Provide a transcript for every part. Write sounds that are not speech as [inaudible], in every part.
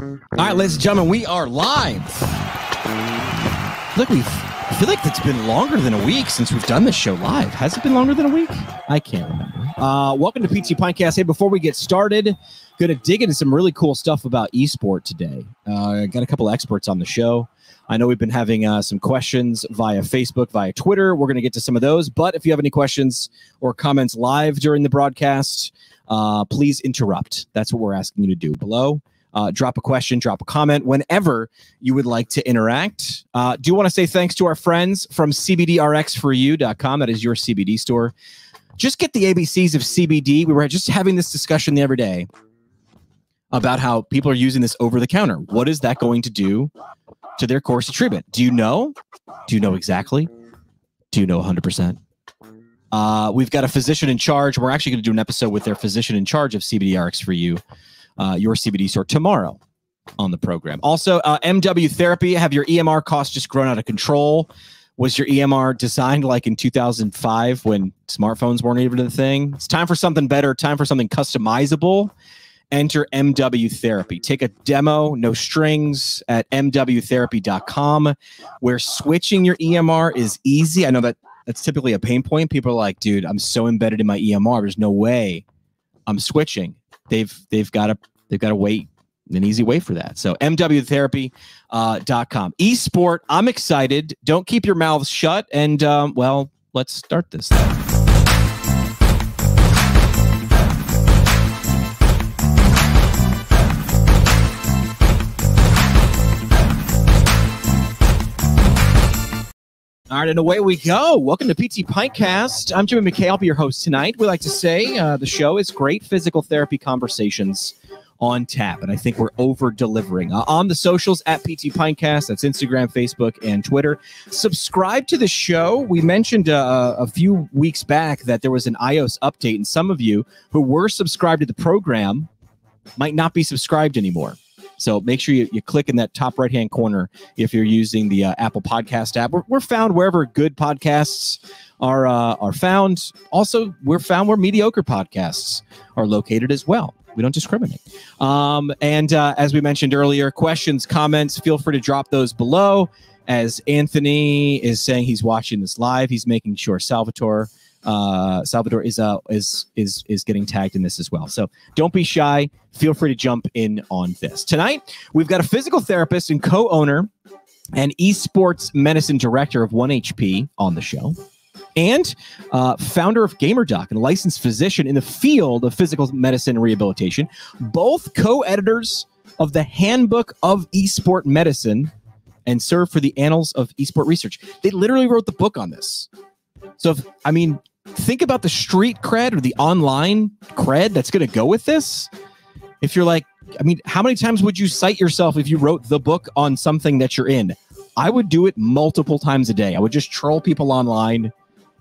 All right, ladies and gentlemen, we are live. Look, we I feel like it's been longer than a week since we've done this show live. Has it been longer than a week? I can't remember. Uh, welcome to PT Pintcast. Hey, before we get started, going to dig into some really cool stuff about esport today. Uh, got a couple experts on the show. I know we've been having uh, some questions via Facebook, via Twitter. We're going to get to some of those. But if you have any questions or comments live during the broadcast, uh, please interrupt. That's what we're asking you to do below. Uh, drop a question, drop a comment whenever you would like to interact. Uh, do you want to say thanks to our friends from CBDRXforyou.com. That is your CBD store. Just get the ABCs of CBD. We were just having this discussion the other day about how people are using this over the counter. What is that going to do to their course of treatment? Do you know? Do you know exactly? Do you know 100%? Uh, we've got a physician in charge. We're actually going to do an episode with their physician in charge of CBDRX for you uh, your CBD store tomorrow on the program. Also, uh, MW Therapy, have your EMR costs just grown out of control? Was your EMR designed like in 2005 when smartphones weren't even a thing? It's time for something better, time for something customizable. Enter MW Therapy. Take a demo, no strings, at MWtherapy.com, where switching your EMR is easy. I know that that's typically a pain point. People are like, dude, I'm so embedded in my EMR. There's no way I'm switching. They've they've got a they've got to wait an easy way for that. So mwtherapy.com. Uh, Esport, I'm excited. Don't keep your mouths shut. And um, well, let's start this. All right, and away we go. Welcome to PT Pintcast. I'm Jimmy McKay. I'll be your host tonight. We like to say uh, the show is great physical therapy conversations on tap, and I think we're over delivering uh, on the socials at PT Pintcast. That's Instagram, Facebook, and Twitter. Subscribe to the show. We mentioned uh, a few weeks back that there was an iOS update, and some of you who were subscribed to the program might not be subscribed anymore. So make sure you, you click in that top right hand corner if you're using the uh, Apple Podcast app. We're, we're, found wherever good podcasts are uh, are found. Also, we're found where mediocre podcasts are located as well. We don't discriminate. Um, and uh, as we mentioned earlier, questions, comments, feel free to drop those below. As Anthony is saying he's watching this live, he's making sure Salvatore uh, Salvador is uh, is is is getting tagged in this as well. So don't be shy. Feel free to jump in on this tonight. We've got a physical therapist and co-owner and esports medicine director of One HP on the show, and uh, founder of GamerDoc and licensed physician in the field of physical medicine and rehabilitation. Both co-editors of the Handbook of Esport Medicine and serve for the Annals of Esport Research. They literally wrote the book on this. So, if, I mean, think about the street cred or the online cred that's going to go with this. If you're like, I mean, how many times would you cite yourself if you wrote the book on something that you're in? I would do it multiple times a day. I would just troll people online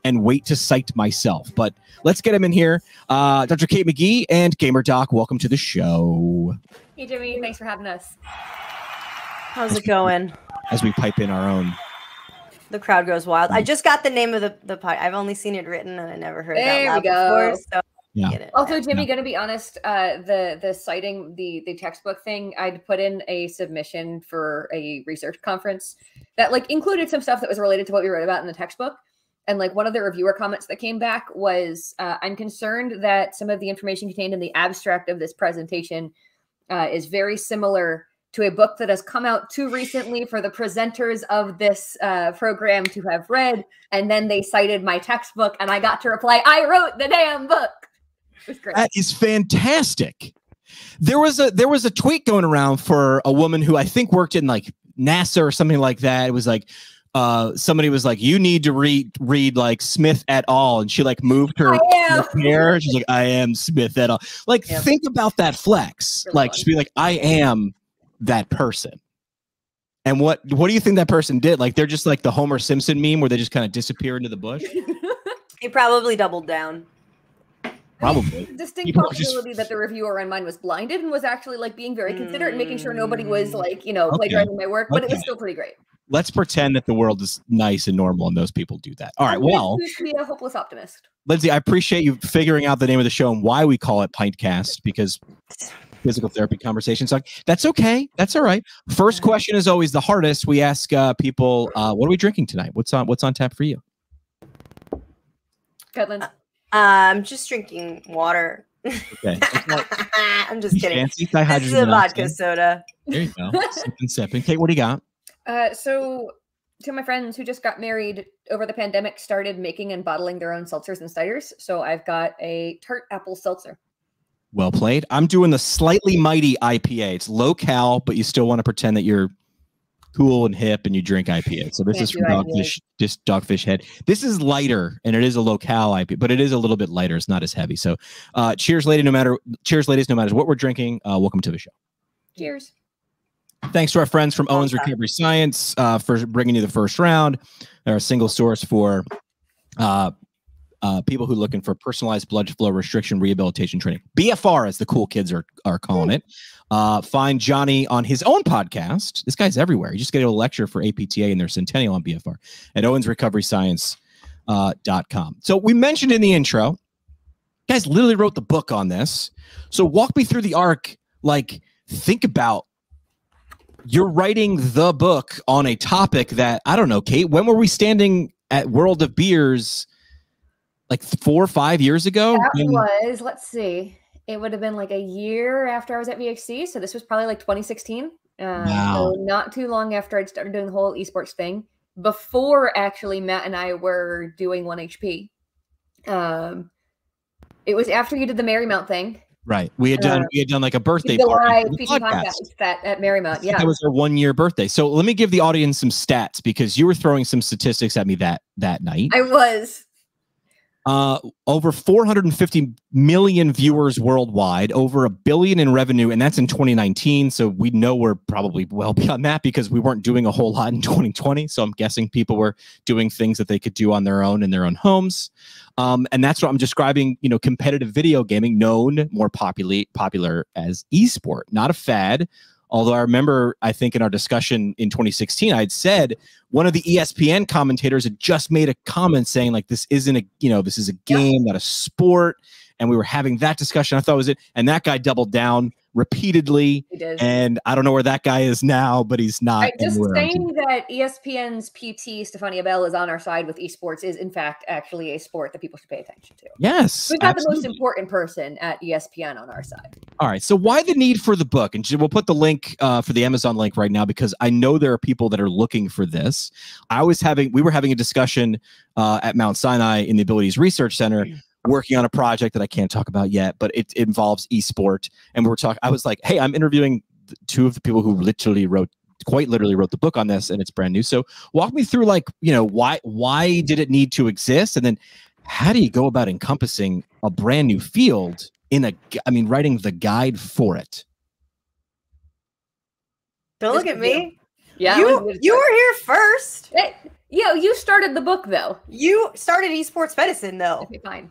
and wait to cite myself. But let's get him in here. Uh, Dr. Kate McGee and Gamer Doc, welcome to the show. Hey, Jimmy. Thanks for having us. How's it going? As we pipe in our own the crowd goes wild. I just got the name of the the pod. I've only seen it written and I never heard there it out loud before. So yeah. Also, Jimmy, yeah. gonna be honest, uh, the the citing the the textbook thing, I'd put in a submission for a research conference that like included some stuff that was related to what we wrote about in the textbook. And like one of the reviewer comments that came back was, uh, "I'm concerned that some of the information contained in the abstract of this presentation uh, is very similar to a book that has come out too recently for the presenters of this uh, program to have read. And then they cited my textbook, and I got to reply, I wrote the damn book. That is fantastic. There was a there was a tweet going around for a woman who I think worked in like NASA or something like that. It was like uh somebody was like you need to read read like smith et al and she like moved her hair she's like i am smith et al like think about that flex really like she'd be like i am that person. And what what do you think that person did? Like they're just like the Homer Simpson meme where they just kind of disappear into the bush. [laughs] he probably doubled down. Probably. [laughs] Distinct possibility just... that the reviewer on mine was blinded and was actually like being very considerate and making sure nobody was mm, like, you know, okay. plagiarizing my work, but okay. it was still pretty great. Let's pretend that the world is nice and normal and those people do that. All right. Well, be a hopeless optimist. Lindsay, I appreciate you figuring out the name of the show and why we call it Pintcast because physical therapy conversations. Like that's okay. That's all right. First question is always the hardest. We ask uh, people, uh, "What are we drinking tonight? What's on What's on tap for you?" Cutland. I'm just drinking water. Okay. [laughs] I'm just kidding. Fancy This is a vodka soda. There you go. sipping, sipping. Kate, what do you got? Uh, so two of my friends who just got married over the pandemic started making and bottling their own seltzers and ciders. So I've got a tart apple seltzer. Well played. I'm doing the slightly mighty IPA. It's low cal, but you still want to pretend that you're cool and hip and you drink IPA. So this Can't is from Dogfish, just Dogfish Head. This is lighter and it is a low cal IPA, but it is a little bit lighter. It's not as heavy. So uh, cheers, lady. No matter cheers, ladies. No matter what we're drinking. Uh, welcome to the show. Cheers. Thanks to our friends from Owens. Recovery Science uh, for bringing you the first round. They're a single source for uh, uh, people who are looking for personalized blood flow restriction rehabilitation training. BFR, as the cool kids are are calling it. Uh, find Johnny on his own podcast. This guy's everywhere. You just get a lecture for APTA and their centennial on BFR at owensrecoveryscience.com. Uh, dot com. so we mentioned in the intro, guys literally wrote the book on this. So walk me through the arc. Like, think about you're writing the book on a topic that I don't know, Kate. When were we standing at World of Beers? Like four or five years ago? That was, let's see, it would have been like a year after I was at VXC. So this was probably like 2016. Um, Wow. So not too long after I'd started doing the whole esports thing. Before actually Matt and I were doing 1HP. Um, it was after you did the Marymount thing. right. We had done Uh, we had done like a birthday party. live for the PT podcast. podcast at, at Marymount. Yeah. That was our one year birthday. So let me give the audience some stats because you were throwing some statistics at me that that night. I was. Uh, over 450 million viewers worldwide, over a billion in revenue, and that's in 2019. So we know we're probably well [laughs] beyond that because we weren't doing a whole lot in [laughs] 2020. So I'm guessing people were doing things that they could do on their own in their own homes. Um, and that's what I'm describing, you know, competitive video gaming, known more popularly popular as esport, not a fad. Although I remember, I think in our discussion in 2016, I had said one of the ESPN commentators had just made a comment saying like this isn't a you know this is a game, not a sport, and we were having that discussion. I thought it was it, and that guy doubled down repeatedly. We did. And I don't know where that guy is now, but he's not. I, just anywhere saying that ESPN's PT Stephania Bell is on our side with esports is in fact actually a sport that people should pay attention to. Yes, We've got the most important person at ESPN on our side. All right. So why the need for the book? And we'll put the link uh, for the Amazon link right now because I know there are people that are looking for this. I was having, we were having a discussion uh, at Mount Sinai in the Abilities Research Center, working on a project that I can't talk about yet, but it involves esport. And we were talking. I was like, hey, I'm interviewing two of the people who literally wrote quite literally wrote the book on this and it's brand new so walk me through like you know why why did it need to exist and then how do you go about encompassing a brand new field in a I mean writing the guide for it Don't look at me. Yeah, you you were here first. Hey, yo, you started the book though. You started esports medicine though. Okay, fine.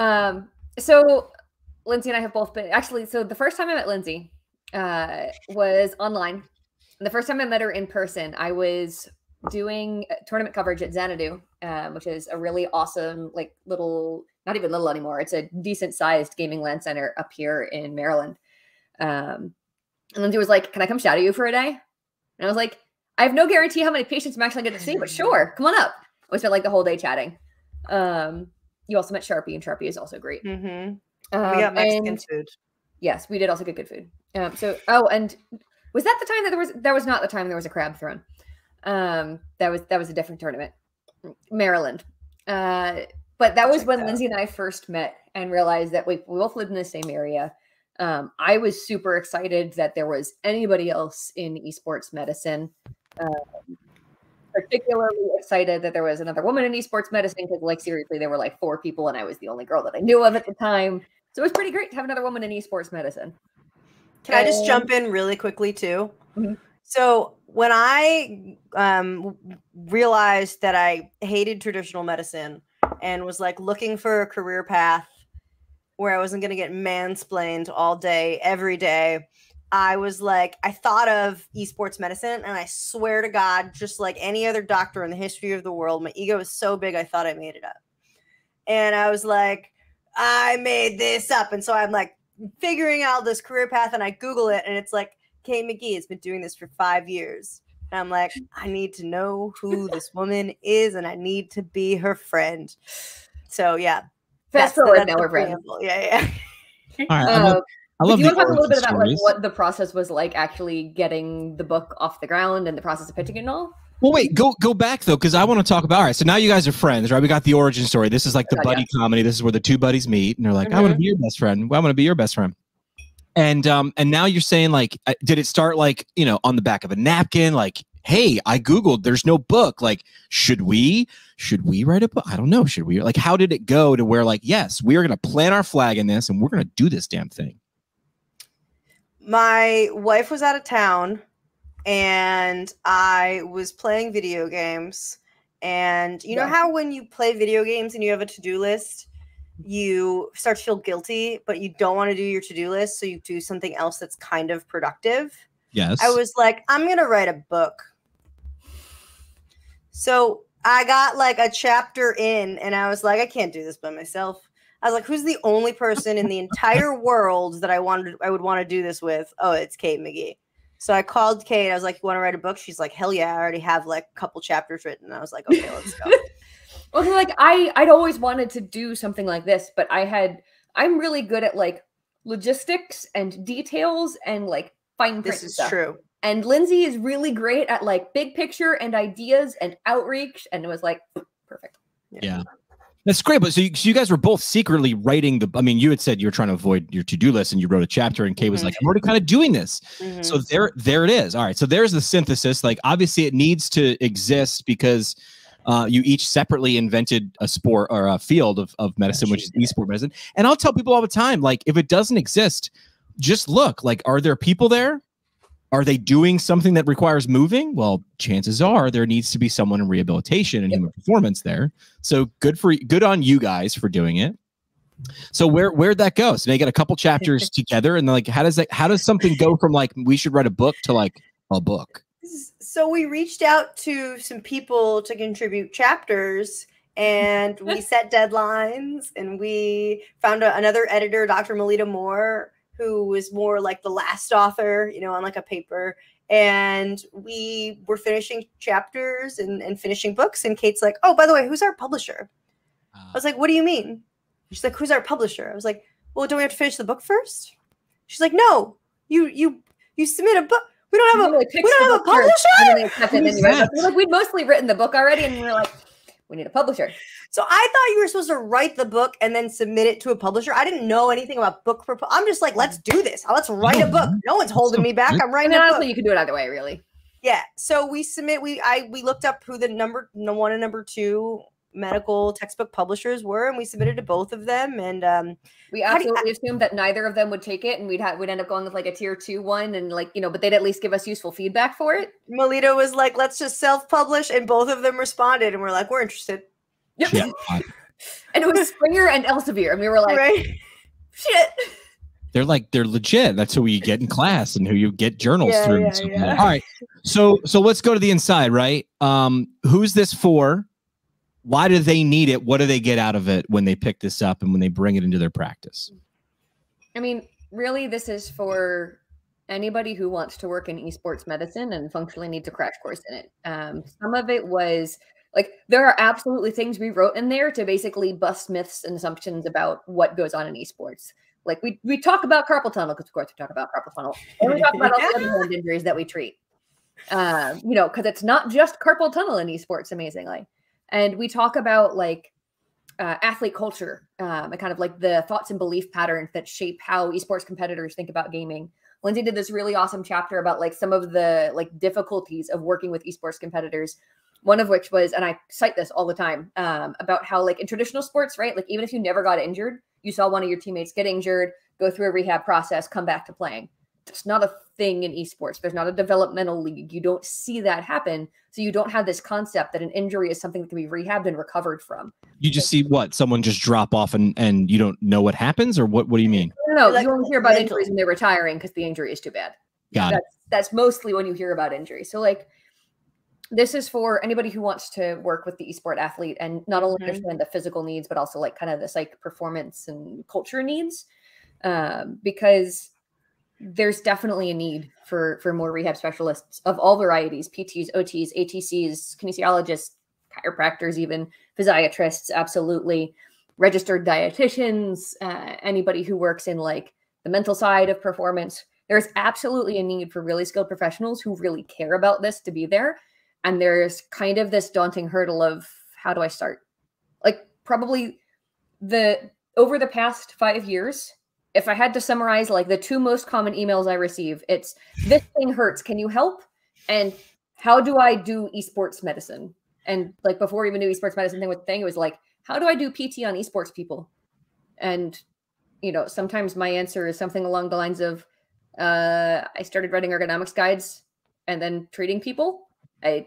Um, so Lindsay and I have both been actually. So the first time I met Lindsay uh, was online. And the first time I met her in person, I was doing tournament coverage at Xanadu, um, which is a really awesome, like little, not even little anymore. It's a decent sized gaming LAN center up here in Maryland. Um, and Lindsay was like, "Can I come shadow you for a day?" And I was like, "I have no guarantee how many patients I'm actually going to see, but sure, come on up." We spent like the whole day chatting. Um, you also met Sharpie, and Sharpie is also great. Mm-hmm. Um, we got Mexican and- food. Yes, we did also get good food. Um, so oh, and was that the time that there was that was not the time there was a crab thrown. Um, that was that was a different tournament. Maryland. Uh, but that was Check when that. Lindsay and I first met and realized that we, we both lived in the same area. Um, I was super excited that there was anybody else in esports medicine. Um, particularly excited that there was another woman in esports medicine because, like, seriously, there were like four people, and I was the only girl that I knew of at the time. So it was pretty great to have another woman in esports medicine. Can I just jump in really quickly too? Mhm. So when I um, realized that I hated traditional medicine and was like looking for a career path where I wasn't going to get mansplained all day, every day, I was like, I thought of esports medicine, and I swear to God, just like any other doctor in the history of the world, my ego was so big, I thought I made it up. And I was like, I made this up. And so I'm like, figuring out this career path and I Google it and it's like, Kate McGee has been doing this for five years. And I'm like, I need to know who [laughs] this woman is and I need to be her friend. So yeah. Fast forward now we're friends. preamble. Yeah, yeah. All right. I love, Uh, I love do you the want to talk a little bit about like what the process was like actually getting the book off the ground and the process of pitching it and all? Well, wait, go go back though, because I want to talk about. All right, so now you guys are friends, right? We got the origin story. This is like the Yeah, buddy comedy. This is where the two buddies meet, and they're like, "I want to be your best friend. Well, I want to be your best friend." And um, and now you're saying like, uh, did it start like you know on the back of a napkin? Like, hey, I googled, there's no book. Like, should we? Should we write a book? I don't know. Should we? Like, how did it go to where like, yes, we are going to plant our flag in this, and we're going to do this damn thing. My wife was out of town and I was playing video games. And you know how when you play video games and you have a to do list, you start to feel guilty, but you don't want to do your to do list. So you do something else that's kind of productive. Yes. I was like, I'm going to write a book. So I got like a chapter in and I was like, I can't do this by myself. I was like, who's the only person in the entire world that I wanted I would want to do this with? Oh, it's Kate McGee. So I called Kate. I was like, You want to write a book? She's like, Hell yeah, I already have like a couple chapters written. I was like, Okay, let's go. [laughs] Well, 'cause, like I, I'd always wanted to do something like this, but I had, I'm really good at like logistics and details and like fine print this is stuff. true. And Lindsay is really great at like big picture and ideas and outreach. And it was like perfect. Yeah. That's great. But so you, so you guys were both secretly writing the. I mean, you had said you were trying to avoid your to do list, and you wrote a chapter. And Kay was Mhm. like, "I'm already kind of doing this." Mhm. So there, there it is. All right. So there's the synthesis. Like, obviously, it needs to exist because uh, you each separately invented a sport or a field of, of medicine, which is esport medicine. And I'll tell people all the time, like, if it doesn't exist, just look. Like, are there people there? Are they doing something that requires moving? Well, chances are there needs to be someone in rehabilitation and Yep. human performance there. So good for good on you guys for doing it. So where where'd that go? So they get a couple chapters [laughs] together, and like, how does that? How does something go from like we should write a book to like a book? so we reached out to some people to contribute chapters and we [laughs] set deadlines and we found a, another editor dr melita moore who was more like the last author you know on like a paper. And we were finishing chapters and, and finishing books and kate's like oh by the way who's our publisher? I was ah. like what do you mean? She's like who's our publisher? I was like well don't we have to finish the book first? She's like no you you you submit a book. We don't have a Like, we don't have a publisher? And then they accept it, and you write Who's the book. Like, we'd mostly written the book already, and we were like, we need a publisher. So I thought you were supposed to write the book and then submit it to a publisher. I didn't know anything about book propo- I'm just like, let's do this. Let's write a book. No one's holding me back. I'm I writing mean, a honestly, book. you can do it either way, really. Yeah. So we submit. We I we looked up who the number no one and number two medical textbook publishers were, and we submitted to both of them. And um, We How do you- absolutely assumed that neither of them would take it, and we'd have we'd end up going with like a tier two one, and like you know, but they'd at least give us useful feedback for it. Melita was like, "Let's just self-publish," and both of them responded, and we're like, "We're interested." Yep. Yeah. [laughs] and it was Springer and Elsevier, and we were like, right? shit. They're like they're legit. That's who you get in class and who you get journals Yeah, through. yeah, yeah. All right. So so let's go to the inside, right? Um, who's this for? Why do they need it? What do they get out of it when they pick this up and when they bring it into their practice? I mean, really, this is for anybody who wants to work in esports medicine and functionally needs a crash course in it. Um, some of it was like there are absolutely things we wrote in there to basically bust myths and assumptions about what goes on in esports. Like we we talk about carpal tunnel because of course we talk about carpal tunnel, and we talk about all the other hand injuries that we treat. Um, you know, because it's not just carpal tunnel in esports, amazingly, and we talk about like uh, athlete culture um, and kind of like the thoughts and belief patterns that shape how esports competitors think about gaming. Lindsay did this really awesome chapter about like some of the like difficulties of working with esports competitors. One of which was, and I cite this all the time, um, about how like in traditional sports, right? Like even if you never got injured, you saw one of your teammates get injured, go through a rehab process, come back to playing. It's not a thing in esports. There's not a developmental league. You don't see that happen. So you don't have this concept that an injury is something that can be rehabbed and recovered from. You just see what someone just drop off and and you don't know what happens, or what? What do you mean? No, no, Like you only hear about injuries when they're retiring because the injury is too bad. Got it. That's that's mostly when you hear about injury. So like this is for anybody who wants to work with the esport athlete and not only Mhm. understand the physical needs, but also like kind of the psych performance and culture needs. um, because there's definitely a need for for more rehab specialists of all varieties pts ots atcs kinesiologists chiropractors even physiatrists absolutely. Registered dietitians uh, anybody who works in like the mental side of performance. There's absolutely a need for really skilled professionals who really care about this to be there. And there's kind of this daunting hurdle of how do i start? Like probably the over the past five years if I had to summarize like the two most common emails I receive, it's this thing hurts. Can you help? And how do I do esports medicine? And like before even do esports medicine thing with thing, it was like, how do I do PT on esports people? And you know, sometimes my answer is something along the lines of, uh, I started writing ergonomics guides and then treating people. I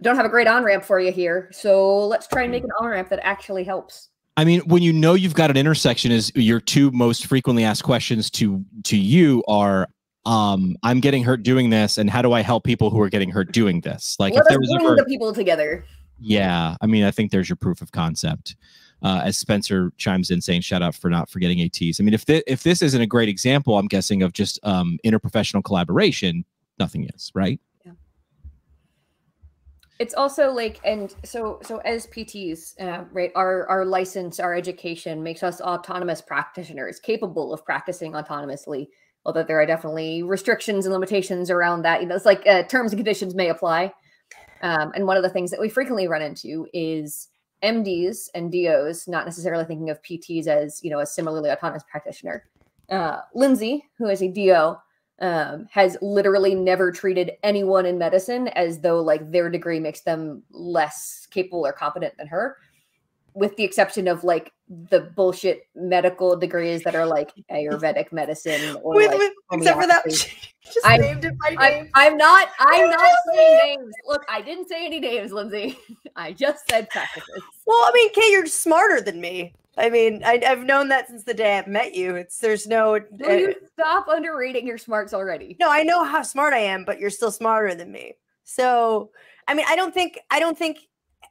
don't have a great on ramp for you here, so let's try and make an on ramp that actually helps. I mean, when you know you've got an intersection, is your two most frequently asked questions to to you are, um, "I'm getting hurt doing this, and how do I help people who are getting hurt doing this?" Like, Let if there was ever, the people together. yeah, I mean, I think there's your proof of concept. Uh, as Spencer chimes in saying, "Shout out for not forgetting ATs." I mean, if thi- if this isn't a great example, I'm guessing of just um, interprofessional collaboration, nothing is right. It's also like and so so as pts uh, right our our license our education makes us autonomous practitioners capable of practicing autonomously although there are definitely restrictions and limitations around that you know it's like uh, terms and conditions may apply. Um, and one of the things that we frequently run into is mds and dos not necessarily thinking of pts as you know a similarly autonomous practitioner. Uh, lindsay who is a do um, has literally never treated anyone in medicine as though like their degree makes them less capable or competent than her, with the exception of like the bullshit medical degrees that are like Ayurvedic medicine or With- like with- except for that, homeopathy. [laughs] she just I- named it by I, name. I'm not. I'm You not saying names. Look, I didn't say any names, Lindsay. [laughs] I just said practices. Well, I mean, Kay, you're smarter than me. I mean, I, I've known that since the day I've met you. It's there's no. Will you stop underrating your smarts already? no, I know how smart I am, but you're still smarter than me. So, I mean, I don't think I don't think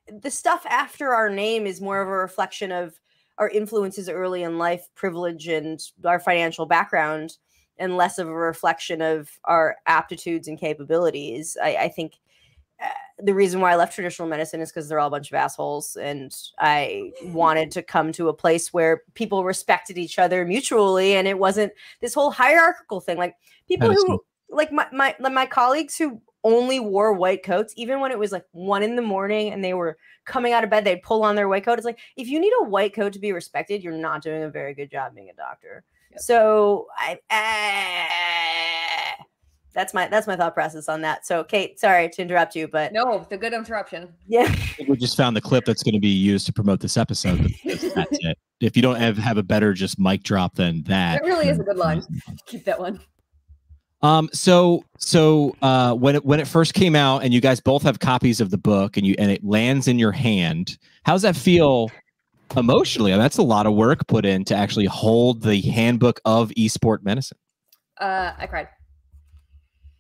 the stuff after our name is more of a reflection of our influences early in life, privilege, and our financial background, and less of a reflection of our aptitudes and capabilities. I, I think uh, the reason why I left traditional medicine is because they're all a bunch of assholes, and I wanted to come to a place where people respected each other mutually, and it wasn't this whole hierarchical thing. Like people who, Pedestal. like my my my colleagues who only wore white coats, even when it was like one in the morning and they were coming out of bed, they'd pull on their white coat. It's like if you need a white coat to be respected, you're not doing a very good job being a doctor. Yep. So I. eh, that's my that's my thought process on that. So Kate, sorry to interrupt you, but No, the good interruption. yeah. We just found the clip that's going to be used to promote this episode. that's- that's it. If you don't have, have a better just mic drop than that, That really is a good line. Keep that one. Um, so so uh, when it when it first came out, and you guys both have copies of the book, and you and it lands in your hand, how's that feel emotionally? I mean, that's a lot of work put in to actually hold the handbook of esport medicine. Uh, I cried.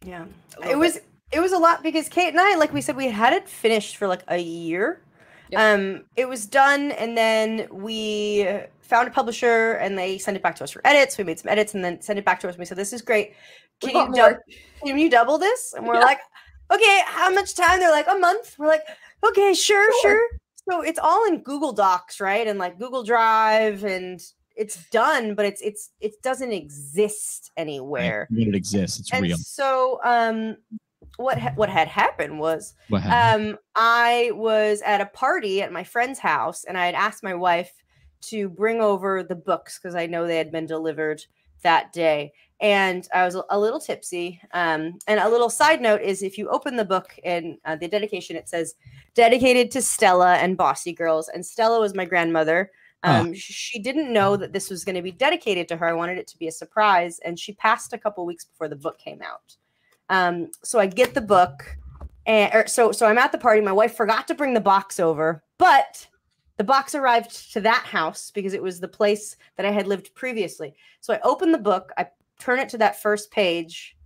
Yeah. It was bit. it was a lot because Kate and I, like we said, we had it finished for like a year. Yep. Um, it was done, and then we found a publisher, and they sent it back to us for edits. We made some edits, and then sent it back to us. And we said, "This is great. Can you, dub- can you double this?" And we're Yeah. like, "Okay, how much time?" They're like, "A month." We're like, "Okay, sure, Sure. sure." So it's all in Google Docs, right? And like Google Drive, and it's done, but it's it's it doesn't exist anywhere. It exists, it's And real. so, um, what ha- what had happened was, happened? um, I was at a party at my friend's house, and I had asked my wife to bring over the books because I know they had been delivered that day. And I was a- a little tipsy. Um, and a little side note is if you open the book and uh, the dedication, it says dedicated to Stella and Bossy Girls. And Stella was my grandmother. Um, sh- She didn't know that this was going to be dedicated to her. I wanted it to be a surprise. And she passed a couple weeks before the book came out. Um, so I get the book. And or, so so I'm at the party. My wife forgot to bring the box over, but the box arrived to that house because it was the place that I had lived previously. So I open the book, I turn it to that first page,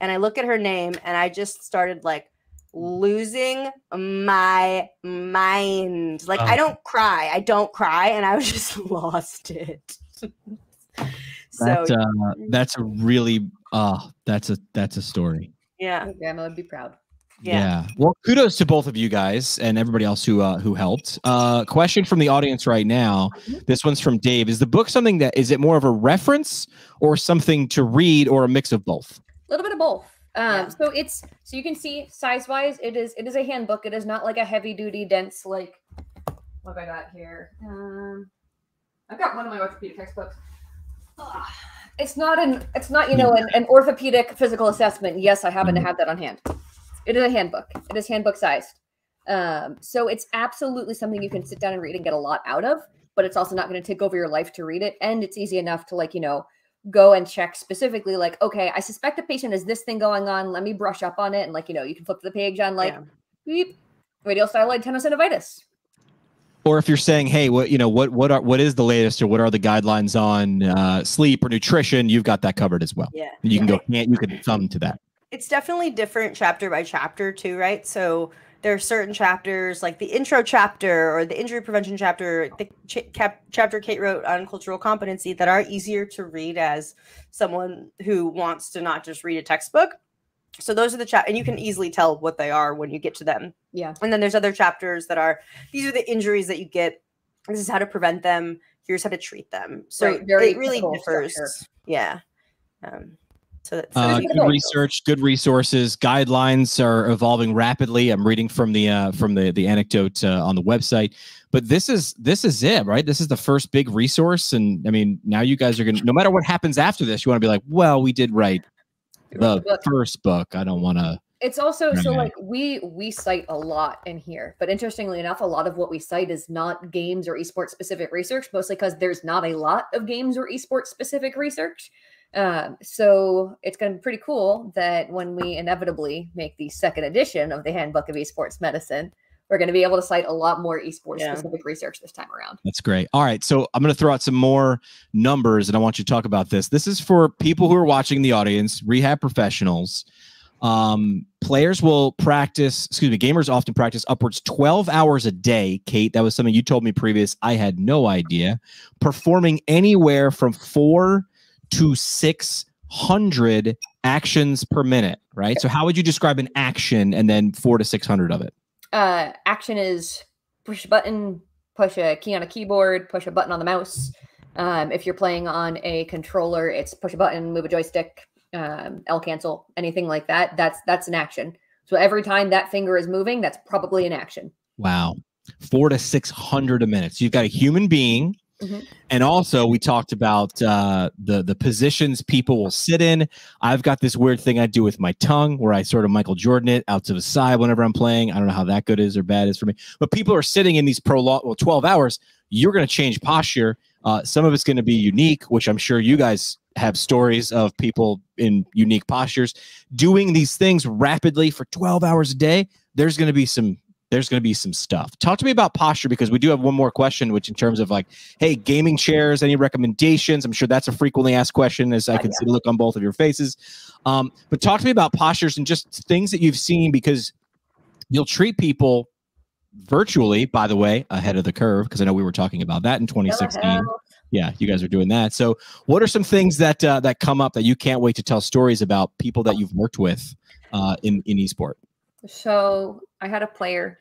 and I look at her name, and I just started like losing my mind. Like I Oh. don't cry, I don't cry, and I was [laughs] just lost it. [laughs] So That's uh, that's a really uh that's a that's a story. yeah, Your grandma would be proud. Yeah. Yeah. Well, kudos to both of you guys and everybody else who uh, who helped. Uh, question from the audience right now. This one's from Dave. Is the book something that is it more of a reference or something to read or a mix of both? A little bit of both. Um, Yeah. so it's so you can see size wise, it is it is a handbook. It is not like a heavy duty, dense like what have I got here? Um, I've got one of my orthopedic textbooks. Ugh. It's not an it's not you know an, an orthopedic physical assessment. Yes, I happen to have that on hand. It is a handbook. It is handbook sized. Um, so it's absolutely something you can sit down and read and get a lot out of. But it's also not going to take over your life to read it, and it's easy enough to like you know go and check specifically like okay i suspect the patient has this thing going on let me brush up on it and like you know you can flip to the page on like yeah. beep radial styloid tenosynovitis Or if you're saying, hey, what you know, what what are what is the latest or what are the guidelines on uh, sleep or nutrition? You've got that covered as well. yeah. You can go can you can thumb to that. it's definitely different chapter by chapter too right so there are certain chapters like the intro chapter or the injury prevention chapter the ch- cap- chapter kate wrote on cultural competency that are easier to read as someone who wants to not just read a textbook. So those are the chat and you can easily tell what they are when you get to them. Yeah. And then there's other chapters that are these are the injuries that you get. This is how to prevent them. Here's how to treat them. So Right, it really differs. structure. yeah. Um, so that's Uh, there's bit of good research, good resources. Guidelines are evolving rapidly. I'm reading from the uh, from the the anecdote uh, on the website, but this is this is it, right? This is the first big resource, and I mean, now you guys are gonna. No matter what happens after this, you want to be like, well, we did write the Look, first book. I don't want to. it's also so Right. like we we cite a lot in here but interestingly enough a lot of what we cite is not games or esports specific research mostly because there's not a lot of games or esports specific research um, so it's going to be pretty cool that when we inevitably make the second edition of the handbook of esports medicine we're going to be able to cite a lot more esports Yeah. specific research this time around That's great. All right, so I'm going to throw out some more numbers, and I want you to talk about this. This is for people who are watching the audience, rehab professionals. Um, players will practice, excuse me, gamers often practice upwards 12 hours a day. Kate, that was something you told me previous. I had no idea. Performing anywhere from four to 600 actions per minute, right? So, how would you describe an action and then four to 600 of it? uh, action is push a button, push a key on a keyboard, push a button on the mouse. Um, if you're playing on a controller, it's push a button, move a joystick, um, L cancel, anything like that. That's that's an action. So every time that finger is moving, that's probably an action. Wow. Four to 600 a minute. So you've got a human being. Mhm. And also, we talked about uh, the the positions people will sit in. I've got this weird thing I do with my tongue, where I sort of Michael Jordan it out to the side whenever I'm playing. I don't know how that good is or bad is for me. But people are sitting in these prolonged, well, 12 hours. You're going to change posture. Uh, some of it's going to be unique, which I'm sure you guys have stories of people in unique postures doing these things rapidly for 12 hours a day. There's going to be some there's going to be some stuff. Talk to me about posture because we do have one more question, which in terms of like, hey, gaming chairs, any recommendations? I'm sure that's a frequently asked question, as I Uh, can see the look on both of your faces. Um, but talk to me about postures and just things that you've seen because you'll treat people virtually, by the way, ahead of the curve because I know we were talking about that in 2016. Telehealth. Yeah, you guys are doing that. So, what are some things that uh, that come up that you can't wait to tell stories about people that you've worked with uh, in in esport? So I had a player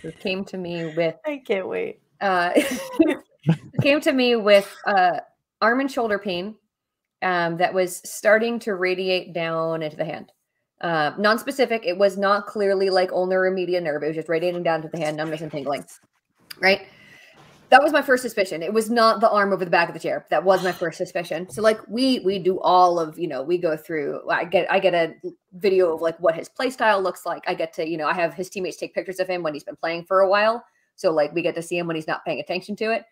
who came to me with I can't wait. uh, [laughs] came to me with uh, arm and shoulder pain um, that was starting to radiate down into the hand. Uh, non-specific. It was not clearly like ulnar or median nerve. It was just radiating down to the hand, numbness and tingling. Right. That was my first suspicion. It was not the arm over the back of the chair. That was my first suspicion. So like we we do all of you know we go through. I get I get a video of like what his play style looks like. I get to you know I have his teammates take pictures of him when he's been playing for a while. So like we get to see him when he's not paying attention to it.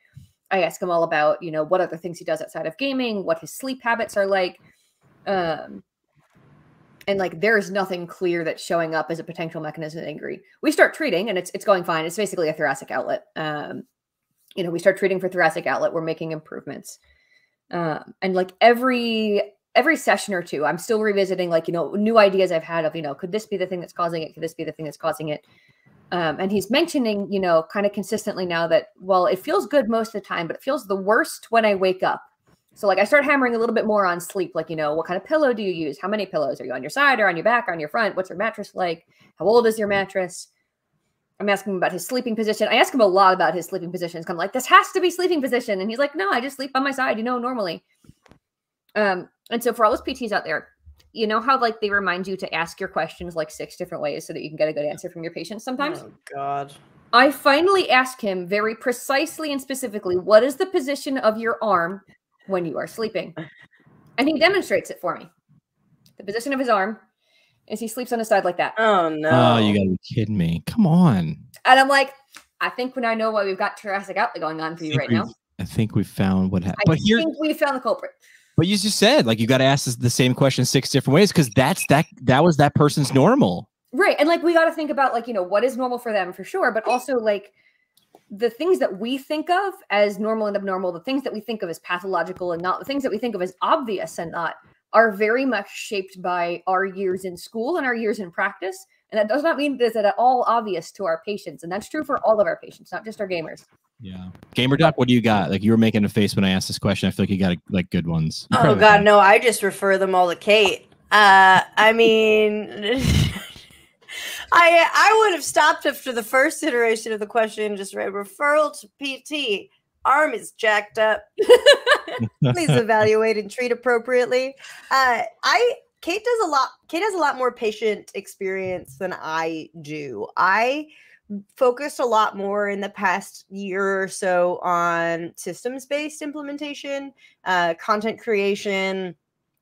I ask him all about, you know, what other things he does outside of gaming, what his sleep habits are like. Um and like there is nothing clear that's showing up as a potential mechanism of injury. We start treating and it's it's going fine. It's basically a thoracic outlet. Um you know, we start treating for thoracic outlet, we're making improvements. Um and like every every session or two, I'm still revisiting like, you know, new ideas I've had of, you know, could this be the thing that's causing it? Could this be the thing that's causing it? Um, and he's mentioning, you know, kind of consistently now that, well, it feels good most of the time, but it feels the worst when I wake up. So like I start hammering a little bit more on sleep, like you know, what kind of pillow do you use? How many pillows are you on your side or on your back or on your front? What's your mattress like? How old is your mattress? I'm asking him about his sleeping position. I ask him a lot about his sleeping positions. I'm like, this has to be sleeping position, and he's like, no, I just sleep on my side, you know, normally. Um, and so for all those PTs out there, you know how like they remind you to ask your questions like six different ways so that you can get a good answer from your patients sometimes. Oh God. I finally ask him very precisely and specifically, what is the position of your arm when you are sleeping? And he demonstrates it for me. The position of his arm is he sleeps on his side like that. Oh no. Oh, you gotta be kidding me. Come on. And I'm like, I think when I know why we've got thoracic outlet going on for you right now. I think we found what happened. I But here, think we found the culprit. but you just said like you got to ask this- the same question six different ways because that's that that was that person's normal. Right. And like we got to think about like, you know, what is normal for them for sure, but also like the things that we think of as normal and abnormal, the things that we think of as pathological and not the things that we think of as obvious and not are very much shaped by our years in school and our years in practice. And that does not mean that it's at all obvious to our patients. And that's true for all of our patients, not just our gamers. Yeah. GamerDoc, what do you got? Like you were making a face when I asked this question. I feel like you got like good ones. You Oh God, have. no! I just refer them all to Kate. Uh, I mean, [laughs] I I would have stopped after the first iteration of the question. Just read referral to PT. Arm is jacked up. [laughs] Please evaluate and treat appropriately. Uh, I Kate does a lot. Kate has a lot more patient experience than I do. I focused a lot more in the past year or so on systems based implementation, uh, content creation,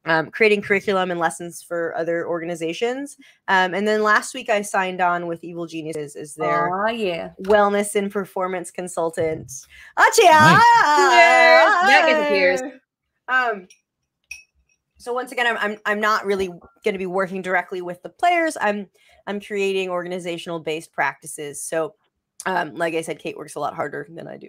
um, creating curriculum and lessons for other organizations. Um, and then last week I signed on with Evil Geniuses as their Oh, yeah. wellness and performance consultant. Achia! Cheers! That gets cheers. Um, so once again, I'm, I'm I'm not really going to be working directly with the players. I'm I'm creating organizational based practices. So, um, like I said, Kate works a lot harder than I do.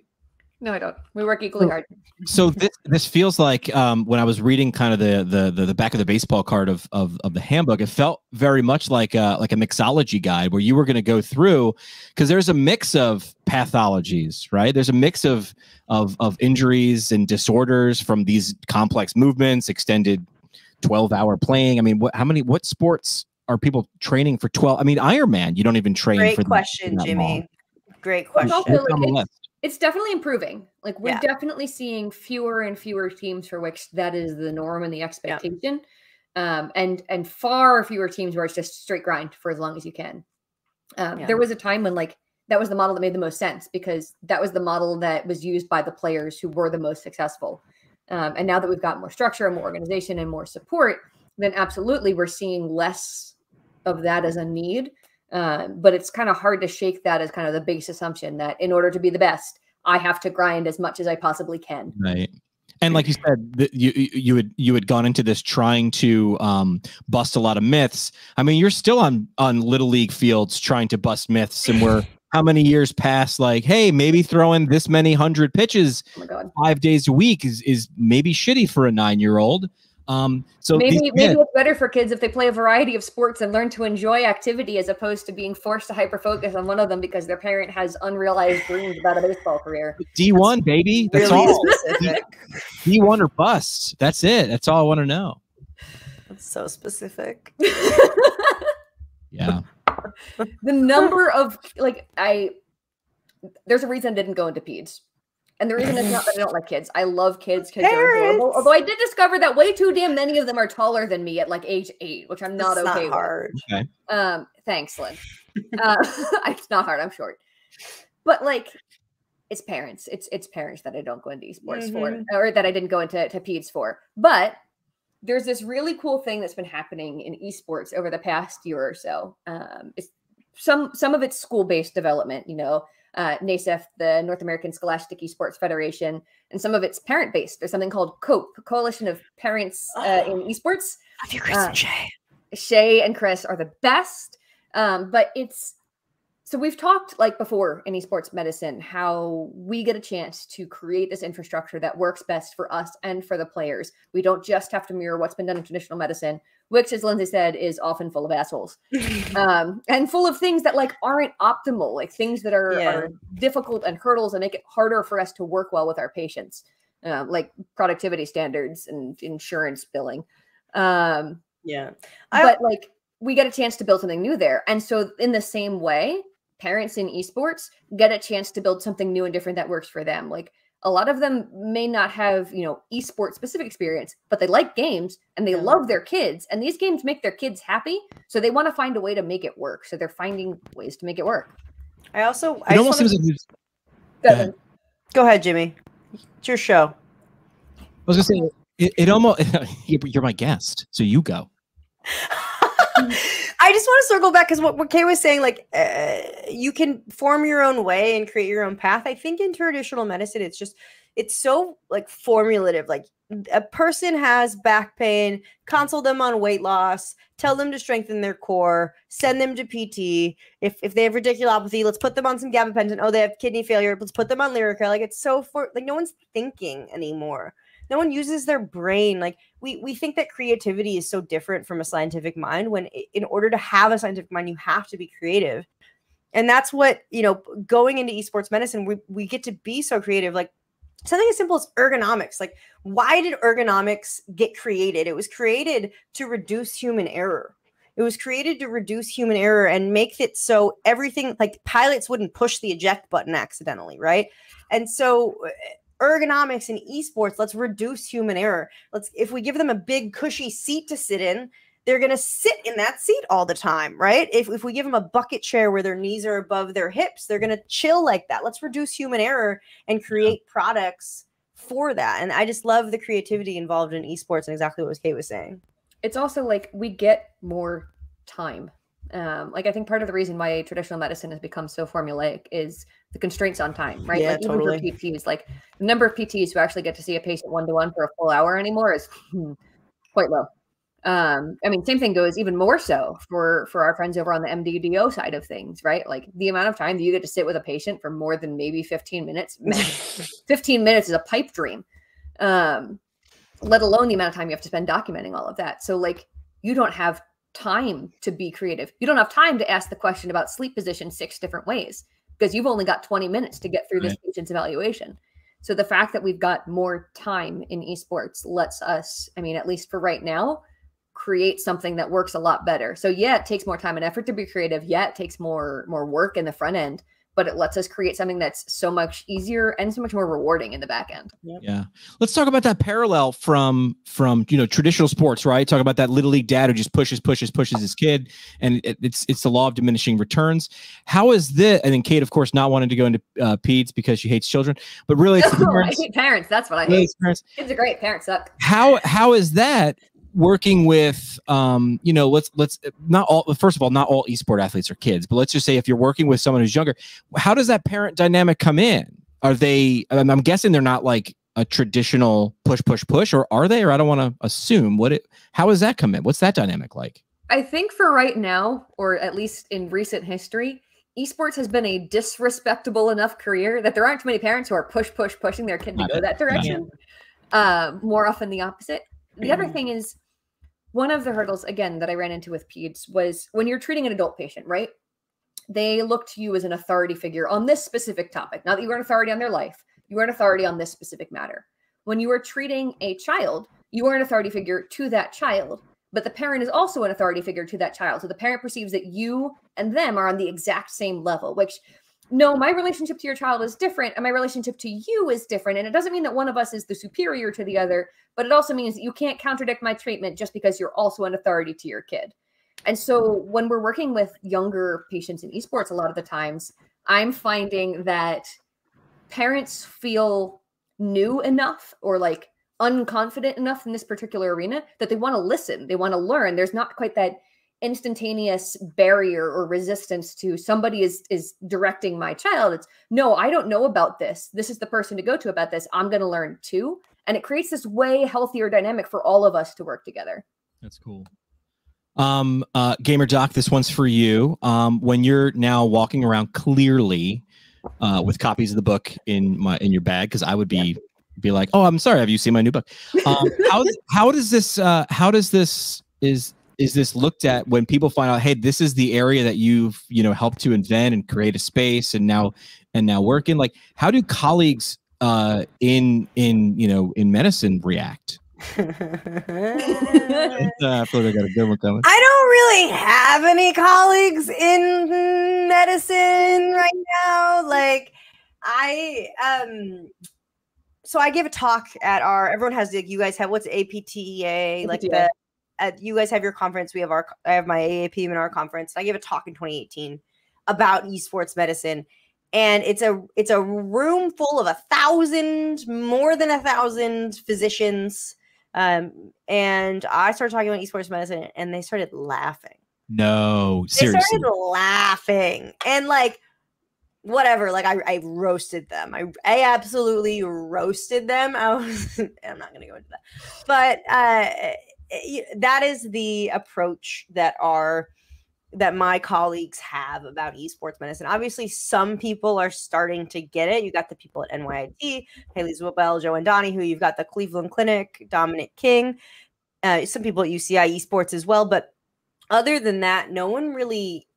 No, I don't. We work equally hard. So [laughs] this this feels like um, when I was reading kind of the, the the the back of the baseball card of of, of the handbook, it felt very much like a, like a mixology guide where you were going to go through because there's a mix of pathologies, right? There's a mix of of of injuries and disorders from these complex movements, extended 12 hour playing. I mean, what how many what sports are people training for 12? I mean, Ironman, you don't even train Great for that- question, that Jimmy. long. Great question. It's on the like, list. it's definitely improving. Like we're Yeah. definitely seeing fewer and fewer teams for which that is the norm and the expectation, um, and and far fewer teams where it's just straight grind for as long as you can. Um, Yeah. There was a time when like that was the model that made the most sense because that was the model that was used by the players who were the most successful. Um, and now that we've got more structure and more organization and more support, then absolutely we're seeing less of that as a need. Uh, but it's kind of hard to shake that as kind of the base assumption that in order to be the best, I have to grind as much as I possibly can. Right. And like you said, you you had you had gone into this trying to um, bust a lot of myths. I mean, you're still on on little league fields trying to bust myths, and we're [laughs] how many years past? Like, hey, maybe throwing this many hundred pitches Oh five days a week is is maybe shitty for a nine year old. Um, so maybe these maybe myths- it's better for kids if they play a variety of sports and learn to enjoy activity as opposed to being forced to hyper focus on one of them because their parent has unrealized dreams about a baseball career. [laughs] D one baby. That's really all. specific. D one or bust. That's it. That's all I want to know. That's so specific. [laughs] Yeah. the number of like I there's a reason I didn't go into peds. And the reason is not that I don't like kids. I love kids. Kids are adorable. Although I did discover that way too damn many of them are taller than me at like age eight, which I'm not It's okay not hard. with. Um, thanks, Lynn. uh, [laughs] it's not hard. I'm short, but like, it's parents. It's it's parents that I don't go into esports for, Mhm. or that I didn't go into to peds for. But there's this really cool thing that's been happening in esports over the past year or so. Um, it's some some of it's school based development. You know, uh, NASEF, the North American Scholastic Esports Federation, and some of it's parent based. There's something called COPE, Coalition of Parents uh, in Esports. Love you, Chris and Shay and Chris are the best. Um, but it's so we've talked like before in esports medicine how we get a chance to create this infrastructure that works best for us and for the players. We don't just have to mirror what's been done in traditional medicine, which, as Lindsay said, is often full of assholes [laughs] um, and full of things that like aren't optimal, like things that are, Yeah. are difficult and hurdles and make it harder for us to work well with our patients. uh, like productivity standards and insurance billing. Um, Yeah. but like we get a chance to build something new there. And so in the same way, parents in esports get a chance to build something new and different that works for them. Like a lot of them may not have, you know, esports specific experience, but they like games and they Yeah. love their kids and these games make their kids happy. So they want to find a way to make it work. So they're finding ways to make it work. I also I It just almost wanna- seems like we've- Go ahead. go ahead, Jimmy. It's your show. I was gonna say it, it almost [laughs] you're my guest, so you go. [laughs] I just want to circle back because what, what Kate was saying, like uh, you can form your own way and create your own path. I think in traditional medicine, it's just it's so like formulative. Like a person has back pain, consult them on weight loss, tell them to strengthen their core, send them to PT. If if they have radiculopathy, let's put them on some gabapentin. Oh, they have kidney failure, let's put them on Lyrica. Like it's so for like no one's thinking anymore. No one uses their brain. Like we we think that creativity is so different from a scientific mind when in order to have a scientific mind you have to be creative. And that's what you know going into esports medicine we, we get to be so creative like something as simple as ergonomics like why did ergonomics get created? It was created to reduce human error. It was created to reduce human error and make it so everything like pilots wouldn't push the eject button accidentally right? And so uh, ergonomics in esports let's reduce human error. Let's if we give them a big cushy seat to sit in they're going to sit in that seat all the time right? If, if we give them a bucket chair where their knees are above their hips they're going to chill like that. Let's reduce human error and create products for that. And i just love the creativity involved in esports and exactly what kate was saying. It's also like we get more time. Um, like I think part of the reason why traditional medicine has become so formulaic is the constraints on time, right? Yeah, like totally. even for PTs, like the number of PTs who actually get to see a patient one to one for a full hour anymore is hmm, quite low. Um, I mean, same thing goes even more so for for our friends over on the MDDO side of things, right? Like the amount of time that you get to sit with a patient for more than maybe 15 minutes, [laughs] 15 minutes is a pipe dream. Um, let alone the amount of time you have to spend documenting all of that. So like you don't have time to be creative. You don't have time to ask the question about sleep position six different ways because you've only got 20 minutes to get through this patient's evaluation. So the fact that we've got more time in esports lets us, I mean, at least for right now, create something that works a lot better. So yeah, it takes more time and effort to be creative. Yeah, it takes more more work in the front end, but it lets us create something that's so much easier and so much more rewarding in the back end. Yeah. Let's talk about that parallel from from you know traditional sports, right? Talk about that little league dad who just pushes, pushes, pushes his kid, and it, it's it's the law of diminishing returns. How is this? And then Kate, of course, not wanting to go into uh, peds because she hates children, but really, it's the [laughs] I hate parents. That's what I really hate. parents. Kids are great. Parents suck. How how is that working with um you know let's let's not all first of all not all esport athletes are kids but let's just say if you're working with someone who's younger how does that parent dynamic come in are they i'm, I'm guessing they're not like a traditional push push push or are they or i don't want to assume what it how does that come in what's that dynamic like I think for right now, or at least in recent history, esports has been a disrespectable enough career that there aren't too many parents who are push, push, pushing their kid to go it. that direction. Uh, more often the opposite. The other mm. thing is, one of the hurdles again that I ran into with peds was when you're treating an adult patient, right? They look to you as an authority figure on this specific topic. Not that you are an authority on their life, you are an authority on this specific matter. When you are treating a child, you are an authority figure to that child but the parent is also an authority figure to that child. So the parent perceives that you and them are on the exact same level, which no, my relationship to your child is different and my relationship to you is different. And it doesn't mean that one of us is the superior to the other, but it also means that you can't contradict my treatment just because you're also an authority to your kid. And so when we're working with younger patients in esports, a lot of the times I'm finding that parents feel new enough or like unconfident enough in this particular arena that they want to listen they want to learn there's not quite that instantaneous barrier or resistance to somebody is is directing my child it's no i don't know about this this is the person to go to about this i'm going to learn too and it creates this way healthier dynamic for all of us to work together That's cool. Um, uh, Gamer Doc, this one's for you. Um, when you're now walking around clearly uh, with copies of the book in my in your bag, because I would be be like, oh, I'm sorry, have you seen my new book? [laughs] Um, how how does this uh, how does this is is this looked at when people find out, hey, this is the area that you've you know helped to invent and create a space and now and now work in? Like, how do colleagues uh, in in you know in medicine react? uh, [laughs] I feel like I got a good one coming. I don't really have any colleagues in medicine right now. Like I um so I give a talk at our everyone has like you guys have what's APTA like APTA. the at you guys have your conference we have our I have my AAP M&R conference I gave a talk in 2018 about esports medicine and it's a it's a room full of a thousand more than a thousand physicians um and I started talking about esports medicine and they started laughing. No, they seriously. started laughing and like whatever like i, I roasted them. I, I absolutely roasted them. I was [laughs] i'm not gonna go into that. But uh that is the approach that are that my colleagues have about esports medicine. Obviously some people are starting to get it. You got the people at NYIT, Hallie Zwibel joe and donnie who you've got the cleveland clinic dominic king uh, some people at uci esports as well but other than that no one really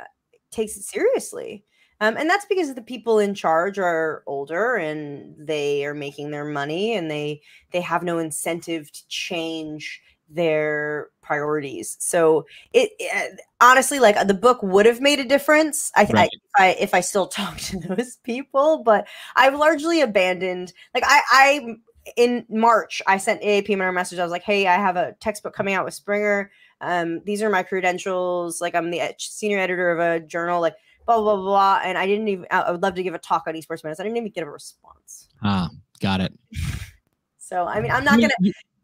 uh, takes it seriously um, and that's because the people in charge are older and they are making their money and they they have no incentive to change their priorities. So it, it honestly like the book would have made a difference I, Right. I, if I if I still [laughs] talk to those people but I've largely abandoned like I I in March I sent AAP a message. I was like hey I have a textbook coming out with Springer. Um these are my credentials. Like I'm the senior editor of a journal. Like blah blah blah, and I didn't even I I would love to give a talk on esports medicine I didn't even get a response Ah, got it. so I mean I'm not gonna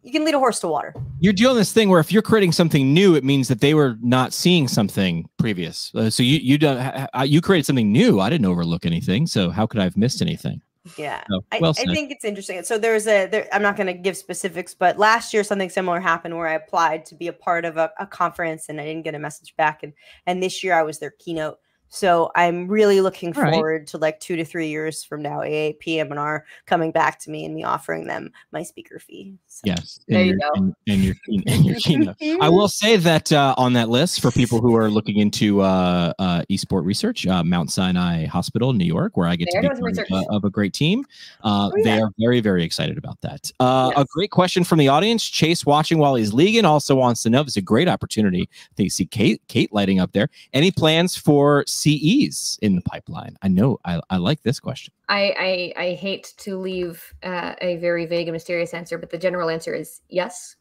you can lead a horse to water You're doing this thing where if you're creating something new, it means that they were not seeing something previous. Uh, so you you don't you created something new. I didn't overlook anything. So how could I have missed anything? Yeah. I, well I said. think it's interesting. So there's a, there, I'm not going to give specifics, but last year something similar happened where I applied to be a part of a, a conference and I didn't get a message back. And, and this year I was their keynote. So I'm really looking All right. forward to like two to three years from now, AAP M&R coming back to me and me offering them my speaker fee. So. Yes. There in you your- go. in- in your key- [laughs] in your keynote. I will say that uh, on that list for people who are looking into uh, uh, esport research, uh, Mount Sinai Hospital, New York, where I get There to be part of, uh, of a great team. Uh, Oh, yeah. They are very, very excited about that. Uh, A great question from the audience. Chase watching while he's leaguing also wants to know. It's a great opportunity. I think see Kate, Kate lighting up there. Any plans for CEs in the pipeline? I know. I, I like this question. I, I I hate to leave uh, a very vague and mysterious answer, but the general answer is yes.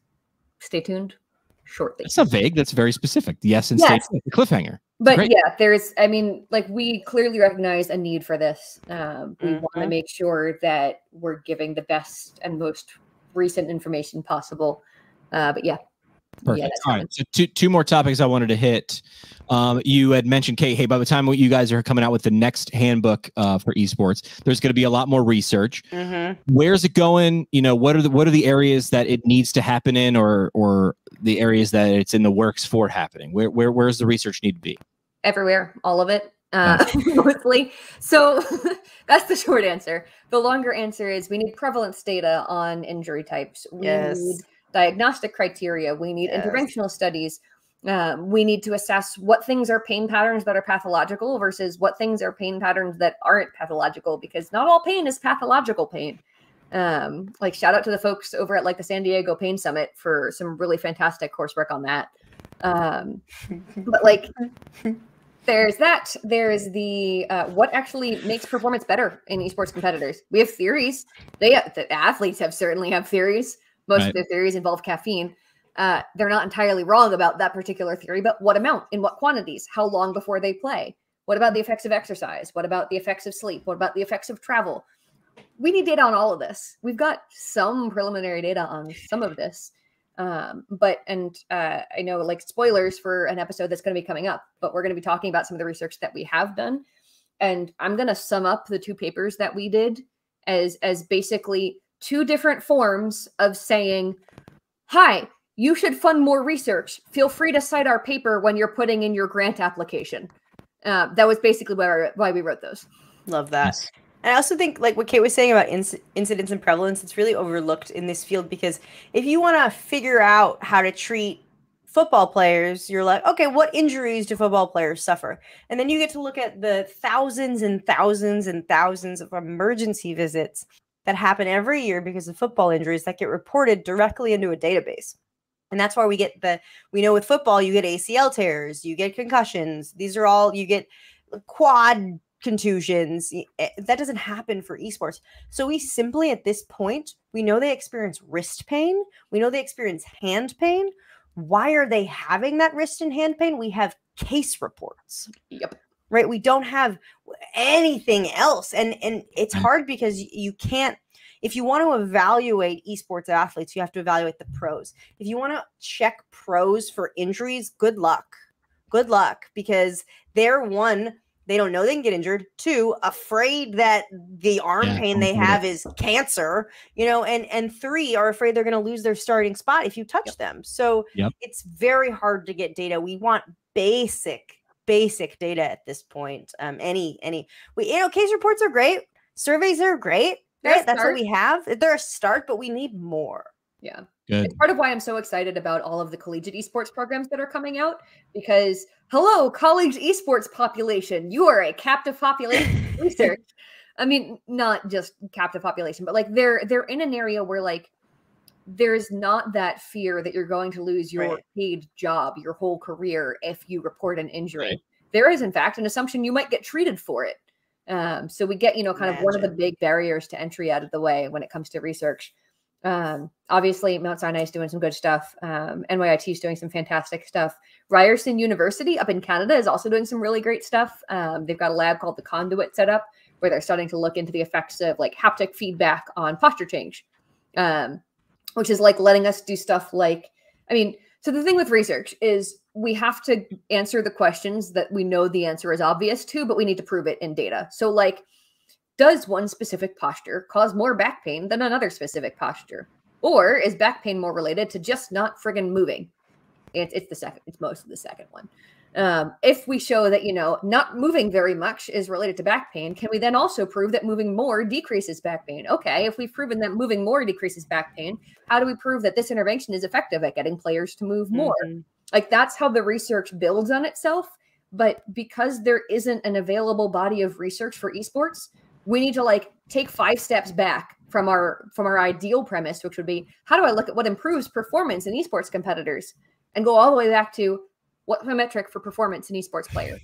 Stay tuned shortly. That's not vague. That's very specific. Yes, and stay Yes. tuned. The cliffhanger. But Great. yeah, there's, I mean, like we clearly recognize a need for this. Um, we want to make sure that we're giving the best and most recent information possible. Uh, but yeah, Perfect. that's All coming. right. So two two more topics I wanted to hit. Um, you had mentioned, Kate. Hey, by the time you guys are coming out with the next handbook uh, for esports, there's going to be a lot more research. Mhm. Where's it going? You know, what are the what are the areas that it needs to happen in, or or the areas that it's in the works for happening? Where where where's the research need to be? everywhere, all of it, uh, [laughs] mostly. So [laughs] that's the short answer. The longer answer is we need prevalence data on injury types. We Yes. need diagnostic criteria. We need Yes. interventional studies. Um, we need to assess what things are pain patterns that are pathological versus what things are pain patterns that aren't pathological, because not all pain is pathological pain. Um, like shout out to the folks over at like the San Diego Pain Summit for some really fantastic coursework on that. Um, but like there's that there's the uh, what actually makes performance better in esports competitors we have theories they the athletes have certainly have theories most Right. of their theories involve caffeine. Uh, they're not entirely wrong about that particular theory but what amount in what quantities? How long before they play? What about the effects of exercise? What about the effects of sleep? What about the effects of travel? We need data on all of this. We've got some preliminary data on some of this. Um, but and uh, I know like spoilers for an episode that's going to be coming up, but we're going to be talking about some of the research that we have done, and I'm going to sum up the two papers that we did as as basically two different forms of saying, "Hi, you should fund more research. Feel free to cite our paper when you're putting in your grant application." Uh, that was basically why, why we wrote those. Love that. Yes. And I also think, like what Kate was saying about inc- incidence and prevalence, it's really overlooked in this field because if you want to figure out how to treat football players, you're like, okay, what injuries do football players suffer? And then you get to look at the thousands and thousands and thousands of emergency visits that happen every year because of football injuries that get reported directly into a database. And that's why we get the, we know with football, you get ACL tears, you get concussions. These are all, you get quad contusions. Eh, that doesn't happen for esports. So we simply, at this point, we know they experience wrist pain, we know they experience hand pain. Why are they having that wrist and hand pain? We have case reports. Yep. Right. We don't have anything else. And and it's hard because you can't if you want to evaluate esports athletes, you have to evaluate the pros. If you want to check pros for injuries, good luck. Good luck because they're one, they don't know they can get injured. Two, afraid that the arm yeah, pain they have is cancer, you know, and and three are afraid they're going to lose their starting spot if you touch yep. them. So yep. it's very hard to get data. We want basic basic data at this point. Um, any any we you know case reports are great, surveys are great, right? That's what we have. They're a start, but we need more. Yeah. Good. It's part of why I'm so excited about all of the collegiate esports programs that are coming out because hello, college esports population, you are a captive population [laughs] research. I mean, not just captive population, but like they're they're in an area where like there's not that fear that you're going to lose your right. paid job, your whole career if you report an injury. Right. There is, in fact, an assumption you might get treated for it. Um, so we get, you know, kind Imagine. of one of the big barriers to entry out of the way when it comes to research. Um, obviously, Mount Sinai is doing some good stuff. Um, NYIT is doing some fantastic stuff. Ryerson University up in Canada is also doing some really great stuff. Um, they've got a lab called the Conduit set up where they're starting to look into the effects of like haptic feedback on posture change, um, which is like letting us do stuff like, I mean, so the thing with research is we have to answer the questions that we know the answer is obvious to, but we need to prove it in data. So, like, does one specific posture cause more back pain than another specific posture? Or is back pain more related to just not friggin' moving? It's, it's the second, it's most of the second one. Um, if we show that, you know, not moving very much is related to back pain, can we then also prove that moving more decreases back pain? Okay, if we've proven that moving more decreases back pain, how do we prove that this intervention is effective at getting players to move more? Mm-hmm. Like that's how the research builds on itself. But because there isn't an available body of research for esports, we need to like take five steps back from our from our ideal premise, which would be how do I look at what improves performance in esports competitors and go all the way back to what's my metric for performance in esports player?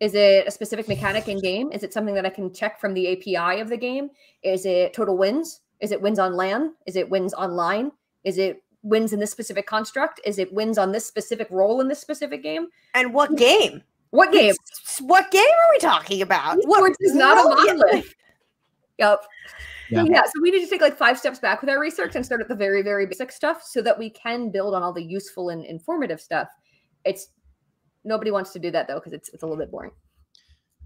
Is it a specific mechanic in game? Is it something that I can check from the API of the game? Is it total wins? Is it wins on LAN? Is it wins online? Is it wins in this specific construct? Is it wins on this specific role in this specific game? And what game? What game? What game are we talking about? What is not a monolith? Yep. Yeah. Yeah. So we need to take like five steps back with our research and start at the very, very basic stuff so that we can build on all the useful and informative stuff. It's nobody wants to do that though because it's it's a little bit boring.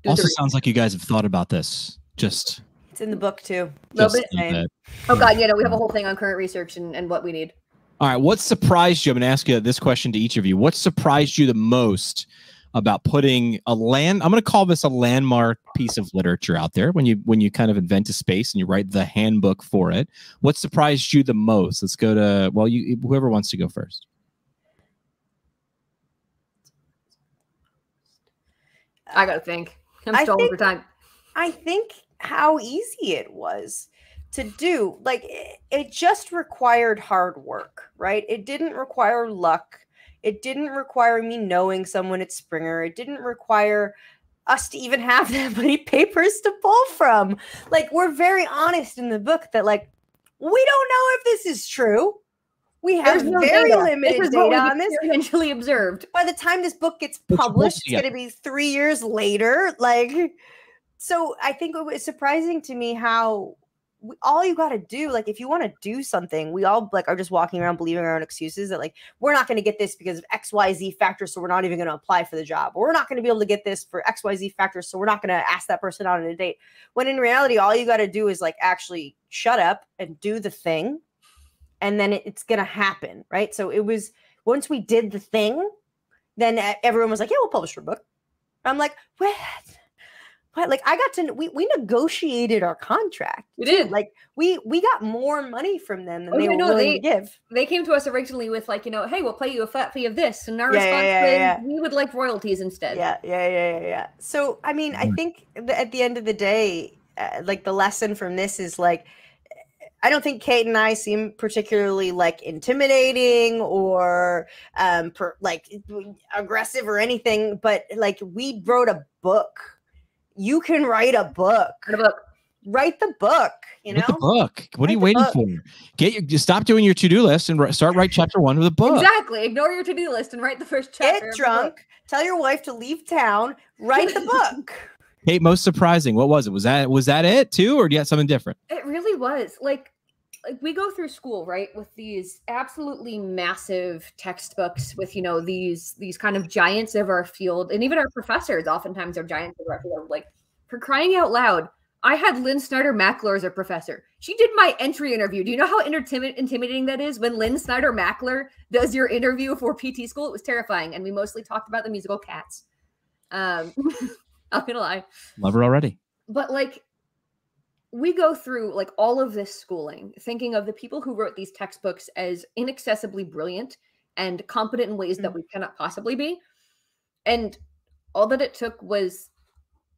Do also sounds like you guys have thought about this. Just it's in the book too. Just a oh god, yeah, no, we have a whole thing on current research and, and what we need. All right. What surprised you? I'm going to ask you this question to each of you. What surprised you the most about putting a land? I'm going to call this a landmark piece of literature out there. When you when you kind of invent a space and you write the handbook for it, what surprised you the most? Let's go to well, you whoever wants to go first. I got to think. I'm stalling for time. I think how easy it was to do like it, it just required hard work right? It didn't require luck. It didn't require me knowing someone at springer. It didn't require us to even [laughs] have that many papers to pull from. Like we're very honest in the book that like we don't know if this is true we have no very data. limited data on this. Eventually [laughs] observed. By the time this book gets published, it's going to be three years later. Like, so I think it was surprising to me how we, all you got to do like if you want to do something we all like are just walking around believing our own excuses that like we're not going to get this because of xyz factors so we're not even going to apply for the job or we're not going to be able to get this for xyz factors so we're not going to ask that person out on a date when in reality all you got to do is like actually shut up and do the thing and then it's going to happen right so it was once we did the thing then everyone was like yeah we'll publish your book i'm like what What? Like I got to we we negotiated our contract. We did. Like we we got more money from them than Oh, they yeah, were no, willing they- to give. They came to us originally with like, you know, hey, we'll pay you a flat fee of this, and our Yeah, yeah, response yeah, was yeah. we would like royalties instead. Yeah, yeah, yeah, yeah, yeah. So I mean, I Mm. think at the end of the day, uh, like the lesson from this is like. I don't think Kate and I seem particularly like intimidating or um per, like aggressive or anything, but like we wrote a book. You can write a book. Write a book. Write the book, you With the know? book. What are you waiting book. for? Get your just stop doing your to-do list and ri- start write chapter one of the book. Exactly. Ignore your to-do list and write the first chapter. Get of the book. drunk, tell your wife to leave town, write the book. [laughs] Kate, most surprising. What was it? Was that was that it too, or do you have something different? It really was. Like like we go through school, right, with these absolutely massive textbooks with, you know, these these kind of giants of our field. And even our professors oftentimes are giants of our field. Like for crying out loud, I had Lynn Snyder Mackler as a professor. She did my entry interview. Do you know how intimi- intimidating that is when Lynn Snyder Mackler does your interview for PT school? It was terrifying. And we mostly talked about the musical Cats. Um, [laughs] not gonna lie Love her already. but like we go through like all of this schooling thinking of the people who wrote these textbooks as inaccessibly brilliant and competent in ways that we cannot possibly be. And all that it took was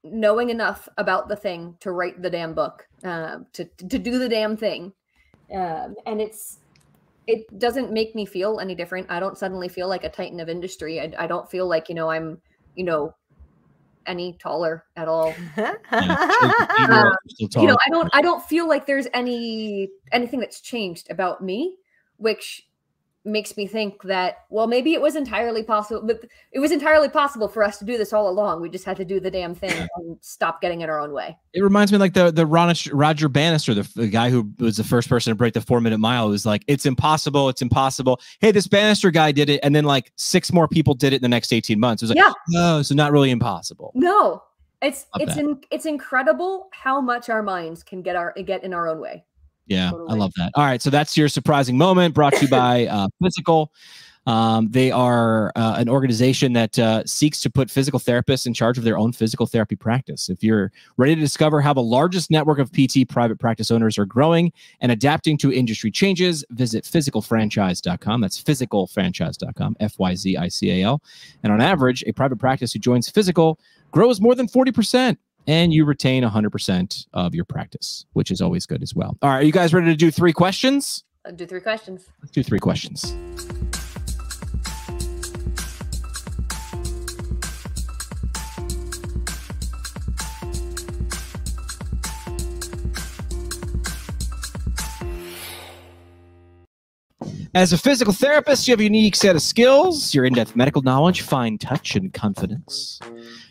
knowing enough about the thing to write the damn book um, to to do the damn thing. Um, and it's it doesn't make me feel any different. I don't suddenly feel like a titan of industry. I, I don't feel like you know i'm you know any taller at all Yeah. Uh, you know i don't i don't feel like there's any anything that's changed about me which makes me think that well maybe it was entirely possible but it was entirely possible for us to do this all along we just had to do the damn thing [laughs] and stop getting in our own way It reminds me like the the Roger Bannister, the, the guy who was the first person to break the four minute mile. was like, it's impossible, it's impossible. Hey, this Bannister guy did it, and then like six more people did it in the next eighteen months. It was like, Yeah. no, so not really impossible. no it's it's in, it's incredible how much our minds can get our get in our own way Yeah, I love that. All right, so that's your surprising moment brought to you by [laughs] uh, Fyzical. Um, they are uh, an organization that uh, seeks to put physical therapists in charge of their own physical therapy practice. If you're ready to discover how the largest network of PT private practice owners are growing and adapting to industry changes, visit fyzicalfranchise.com. That's fyzicalfranchise.com, F Y Z I C A L. And on average, a private practice who joins Fyzical grows more than 40% and you retain 100% of your practice, which is always good as well. All right, are you guys ready to do three questions? I'll do three questions Let's do three questions. As a physical therapist, you have a unique set of skills, your in depth medical knowledge, fine touch, and confidence.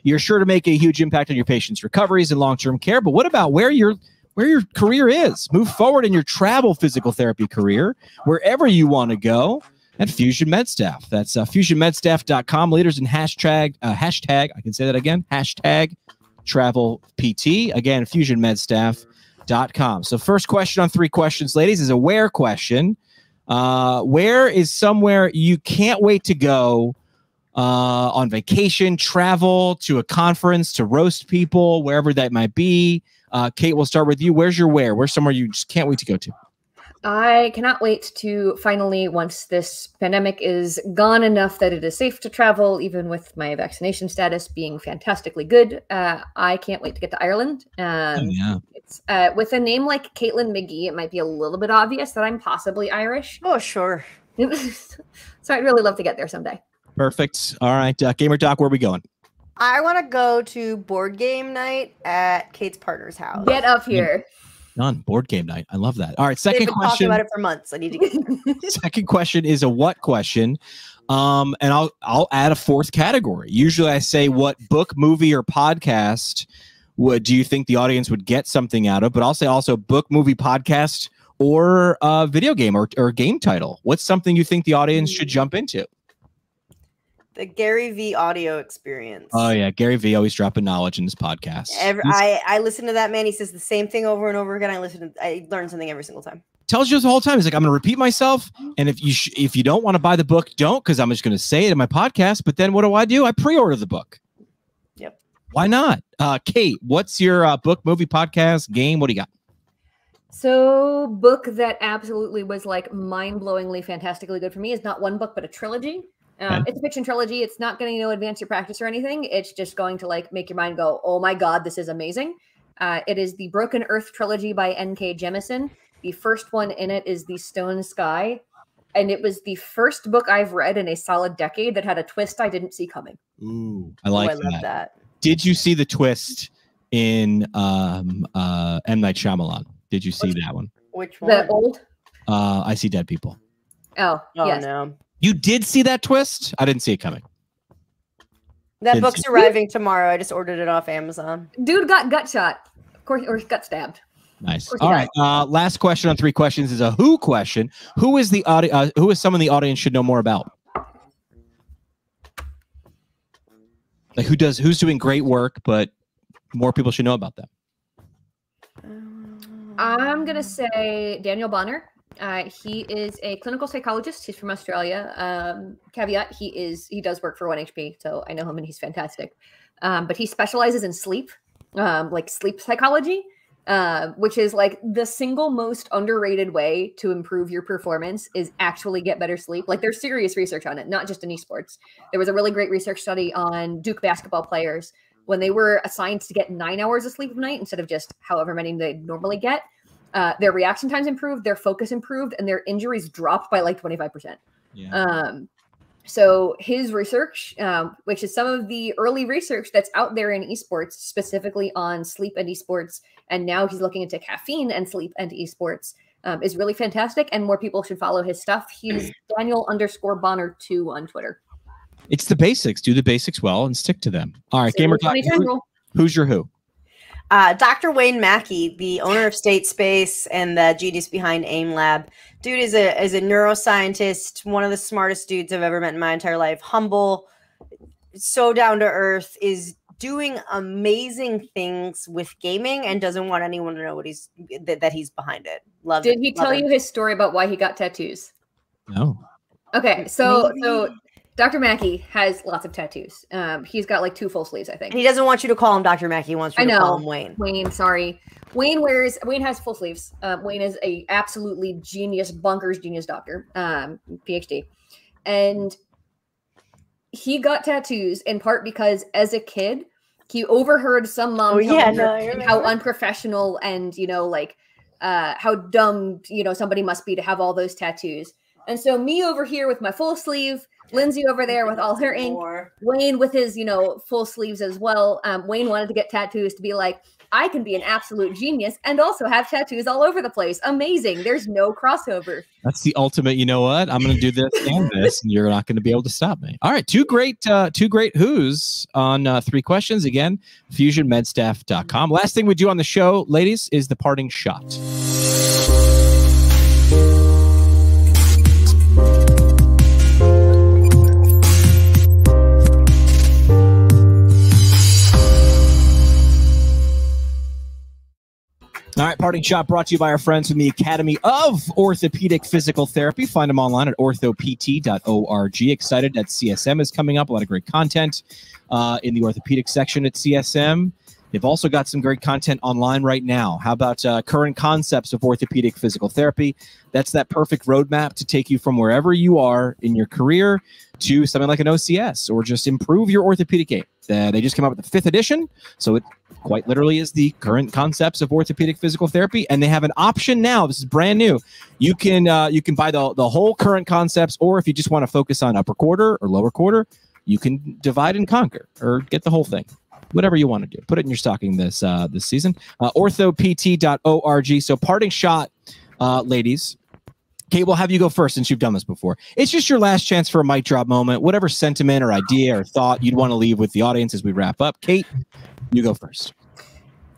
You're sure to make a huge impact on your patients' recoveries and long term care. But what about where your where your career is? Move forward in your travel physical therapy career, wherever you want to go at Fusion Med Staff. That's uh, fusionmedstaff.com. Leaders in hashtag, uh, hashtag, I can say that again, hashtag travel PT. Again, fusionmedstaff.com. So, first question on three questions, ladies, is a where question. Uh, where is somewhere you can't wait to go uh, on vacation, travel to a conference, to roast people, wherever that might be? Uh, Kate, we'll start with you. Where's your where? Where's somewhere you just can't wait to go to? I cannot wait to finally, once this pandemic is gone enough that it is safe to travel, even with my vaccination status being fantastically good, uh, I can't wait to get to Ireland. Um, yeah. it's uh, with a name like Caitlin McGee, it might be a little bit obvious that I'm possibly Irish. Oh, sure. [laughs] so I'd really love to get there someday. Perfect. All right, uh, Gamer Doc, where are we going? I want to go to board game night at Kate's partner's house. Get up here. Done. Board game night. I love that. All right, second been talking question. about it for months. I need to [laughs] get. [laughs] second question is a what question um and i'll i'll add a fourth category usually i say what book movie or podcast would do you think the audience would get something out of but i'll say also book movie podcast or uh video game or, or game title what's something you think the audience should jump into the Gary Vee audio experience. oh yeah gary vee always dropping knowledge in this podcast Every, I, I listen to that man. He says the same thing over and over again. I listen. To, I learn something every single time. tells you the whole time. He's like, I'm going to repeat myself, and if you sh- if you don't want to buy the book, don't, because I'm just going to say it in my podcast. But then what do I do? I pre-order the book. Yep. Why not? Uh, Kate, what's your uh, book, movie, podcast, game? What do you got? So, book that absolutely was like mind blowingly, fantastically good for me is not one book, but a trilogy. Um, Okay. It's a fiction trilogy. It's not going to, you know, advance your practice or anything. It's just going to like make your mind go, "Oh my god, this is amazing." Uh, it is the Broken Earth trilogy by N.K. Jemisin. The first one in it is The Stone Sky, and it was the first book I've read in a solid decade that had a twist I didn't see coming. Ooh, I Oh, like I love that. that. Did you see the twist in um, uh, M Night Shyamalan? Did you see that one? Which one? The one? old, Uh, I see dead people. oh, Oh yes, no. You did see that twist? I didn't see it coming. That Didn't book's see- arriving tomorrow. I just ordered it off Amazon. dude got gut shot, of course, or got stabbed. Nice. All right. Uh, last question on three questions is a who question. Who is the audi- uh, Who is someone the audience should know more about? Like who does? Who's doing great work, but more people should know about them. I'm gonna say Daniel Bonnar. Uh, he is a clinical psychologist. He's from Australia. Um, caveat: he is he does work for One HP, so I know him and he's fantastic. Um, but he specializes in sleep, um, like sleep psychology, uh, which is like the single most underrated way to improve your performance is actually get better sleep. Like there's serious research on it, not just in esports. There was a really great research study on Duke basketball players when they were assigned to get nine hours of sleep a night instead of just however many they normally get. Uh, their reaction times improved, their focus improved, and their injuries dropped by like 25%. Yeah. Um, so his research, um, which is some of the early research that's out there in esports, specifically on sleep and esports, and now he's looking into caffeine and sleep and esports, um, is really fantastic. And more people should follow his stuff. He's [clears throat] Daniel underscore Bonnar two on Twitter. It's the basics. Do the basics well and stick to them. All right, GamerDoc. 2010 Who- rule. who's your who? Uh, Dr. Wayne Mackey, the owner of State Space and the genius behind AIM Lab. Dude is a is a neuroscientist, one of the smartest dudes I've ever met in my entire life. Humble, so down to earth, is doing amazing things with gaming and doesn't want anyone to know what he's that, that he's behind it. Love Did it. he love tell him. you his story about why he got tattoos? No. Okay, so so Maybe. Dr. Mackey has lots of tattoos. Um, he's got like two full sleeves, I think. And he doesn't want you to call him Dr. Mackey. He wants you I to call him Wayne. Wayne, sorry. Wayne wears Wayne has full sleeves. Uh, Wayne is a absolutely genius, bonkers genius doctor, um, PhD, and he got tattoos in part because as a kid he overheard some mom Oh, yeah, no, how unprofessional and you know like uh, how dumb you know somebody must be to have all those tattoos. And so me over here with my full sleeve, Lindsay over there with all her ink, Wayne with his, you know, full sleeves as well. Um, Wayne wanted to get tattoos to be like, I can be an absolute genius and also have tattoos all over the place. Amazing. There's no crossover. That's the ultimate. You know what? I'm going to do this and this, and you're not going to be able to stop me. All right, two great, uh, two great who's on uh, three questions again. FusionMedstaff.com. Last thing we do on the show, ladies, is the parting shot. All right, parting shot brought to you by our friends from the Academy of Orthopedic Physical Therapy. Find them online at orthopt.org. Excited that CSM is coming up. A lot of great content uh, in the orthopedic section at CSM. They've also got some great content online right now. How about uh, current concepts of orthopedic physical therapy? That's that perfect roadmap to take you from wherever you are in your career to something like an OCS or just improve your orthopedic game. Uh, they just came out with the fifth edition, so it quite literally is the current concepts of orthopedic physical therapy and they have an option now this is brand new you can uh, you can buy the, the whole current concepts or if you just want to focus on upper quarter or lower quarter you can divide and conquer or get the whole thing whatever you want to do put it in your stocking this uh, this season uh, orthopt.org so parting shot uh, ladies Kate, we'll have you go first since you've done this before. It's just your last chance for a mic drop moment. Whatever sentiment or idea or thought you'd want to leave with the audience as we wrap up. Kate, you go first.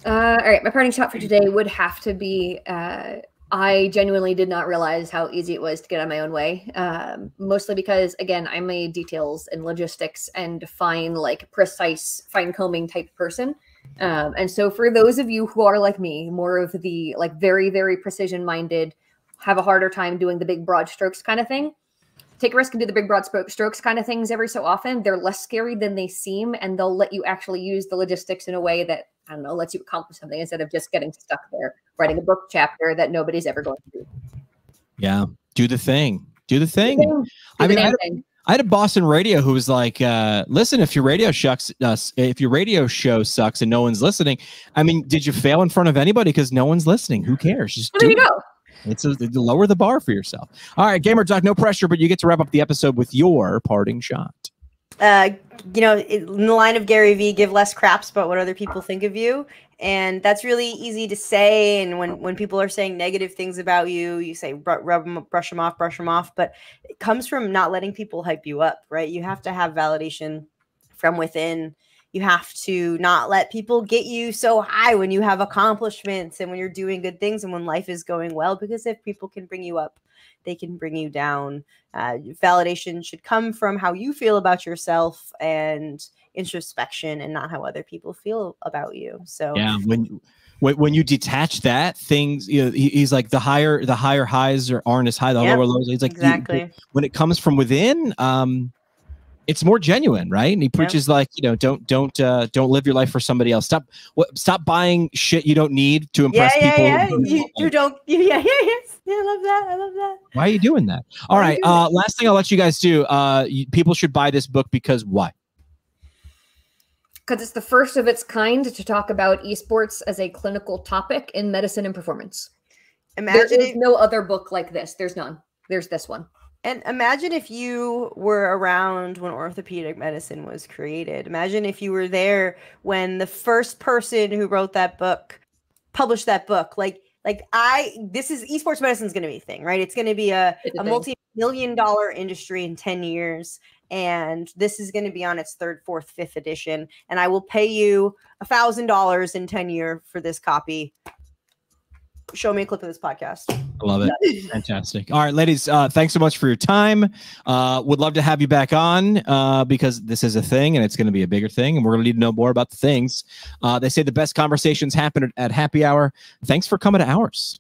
Uh, all right, my parting shot for today would have to be uh, I genuinely did not realize how easy it was to get on my own way. Um, mostly because, again, I'm a details and logistics and fine, like precise, fine combing type person. Um, and so, for those of you who are like me, more of the like very, very precision minded, have a harder time doing the big broad strokes kind of thing, take a risk and do the big broad strokes kind of things every so often, they're less scary than they seem, and they'll let you actually use the logistics in a way that I don't know lets you accomplish something instead of just getting stuck there writing a book chapter that nobody's ever going to do. Yeah, do the thing. Do the thing. Do I mean, I had, I had, a Boston radio who was like, uh, "Listen, if your radio shucks, uh, if your radio show sucks and no one's listening, I mean, did you fail in front of anybody because no one's listening? Who cares? Just well, there you it. go. It's a, lower the bar for yourself. All right, GamerDoc, no pressure, but you get to wrap up the episode with your parting shot. Uh, you know, in the line of Gary Vee, give less craps about what other people think of you, and that's really easy to say. And when when people are saying negative things about you, you say rub them, brush them off, brush them off. But it comes from not letting people hype you up, right? You have to have validation from within you have to not let people get you so high when you have accomplishments and when you're doing good things and when life is going well because if people can bring you up they can bring you down. Uh, validation should come from how you feel about yourself and introspection and not how other people feel about you. So yeah when when, when you detach that things you know he, he's like the higher the higher highs are, aren't as high the yep, lower lows. He's like exactly. when it comes from within um it's more genuine, right? And he preaches yeah. like, you know, don't don't uh don't live your life for somebody else. Stop what stop buying shit you don't need to impress yeah, yeah, people. Yeah, you, you don't yeah, [laughs] yeah, yes. Yeah, I love that. I love that. Why are you doing that? All why right. Uh last thing I'll let you guys do. Uh you, people should buy this book because why? Because it's the first of its kind to talk about esports as a clinical topic in medicine and performance. Imagine there is no other book like this. There's none. There's this one. And imagine if you were around when orthopedic medicine was created. Imagine if you were there when the first person who wrote that book published that book. Like, like I, this is esports medicine is going to be a thing, right? It's going to be a, a multi-million dollar industry in 10 years. And this is going to be on its third, fourth, fifth edition. And I will pay you a thousand dollars in 10 year for this copy show me a clip of this podcast. I love it. [laughs] Fantastic. All right, ladies, uh, thanks so much for your time. Uh, would love to have you back on uh, because this is a thing and it's going to be a bigger thing, and we're going to need to know more about the things. Uh, they say the best conversations happen at, at happy hour. Thanks for coming to ours.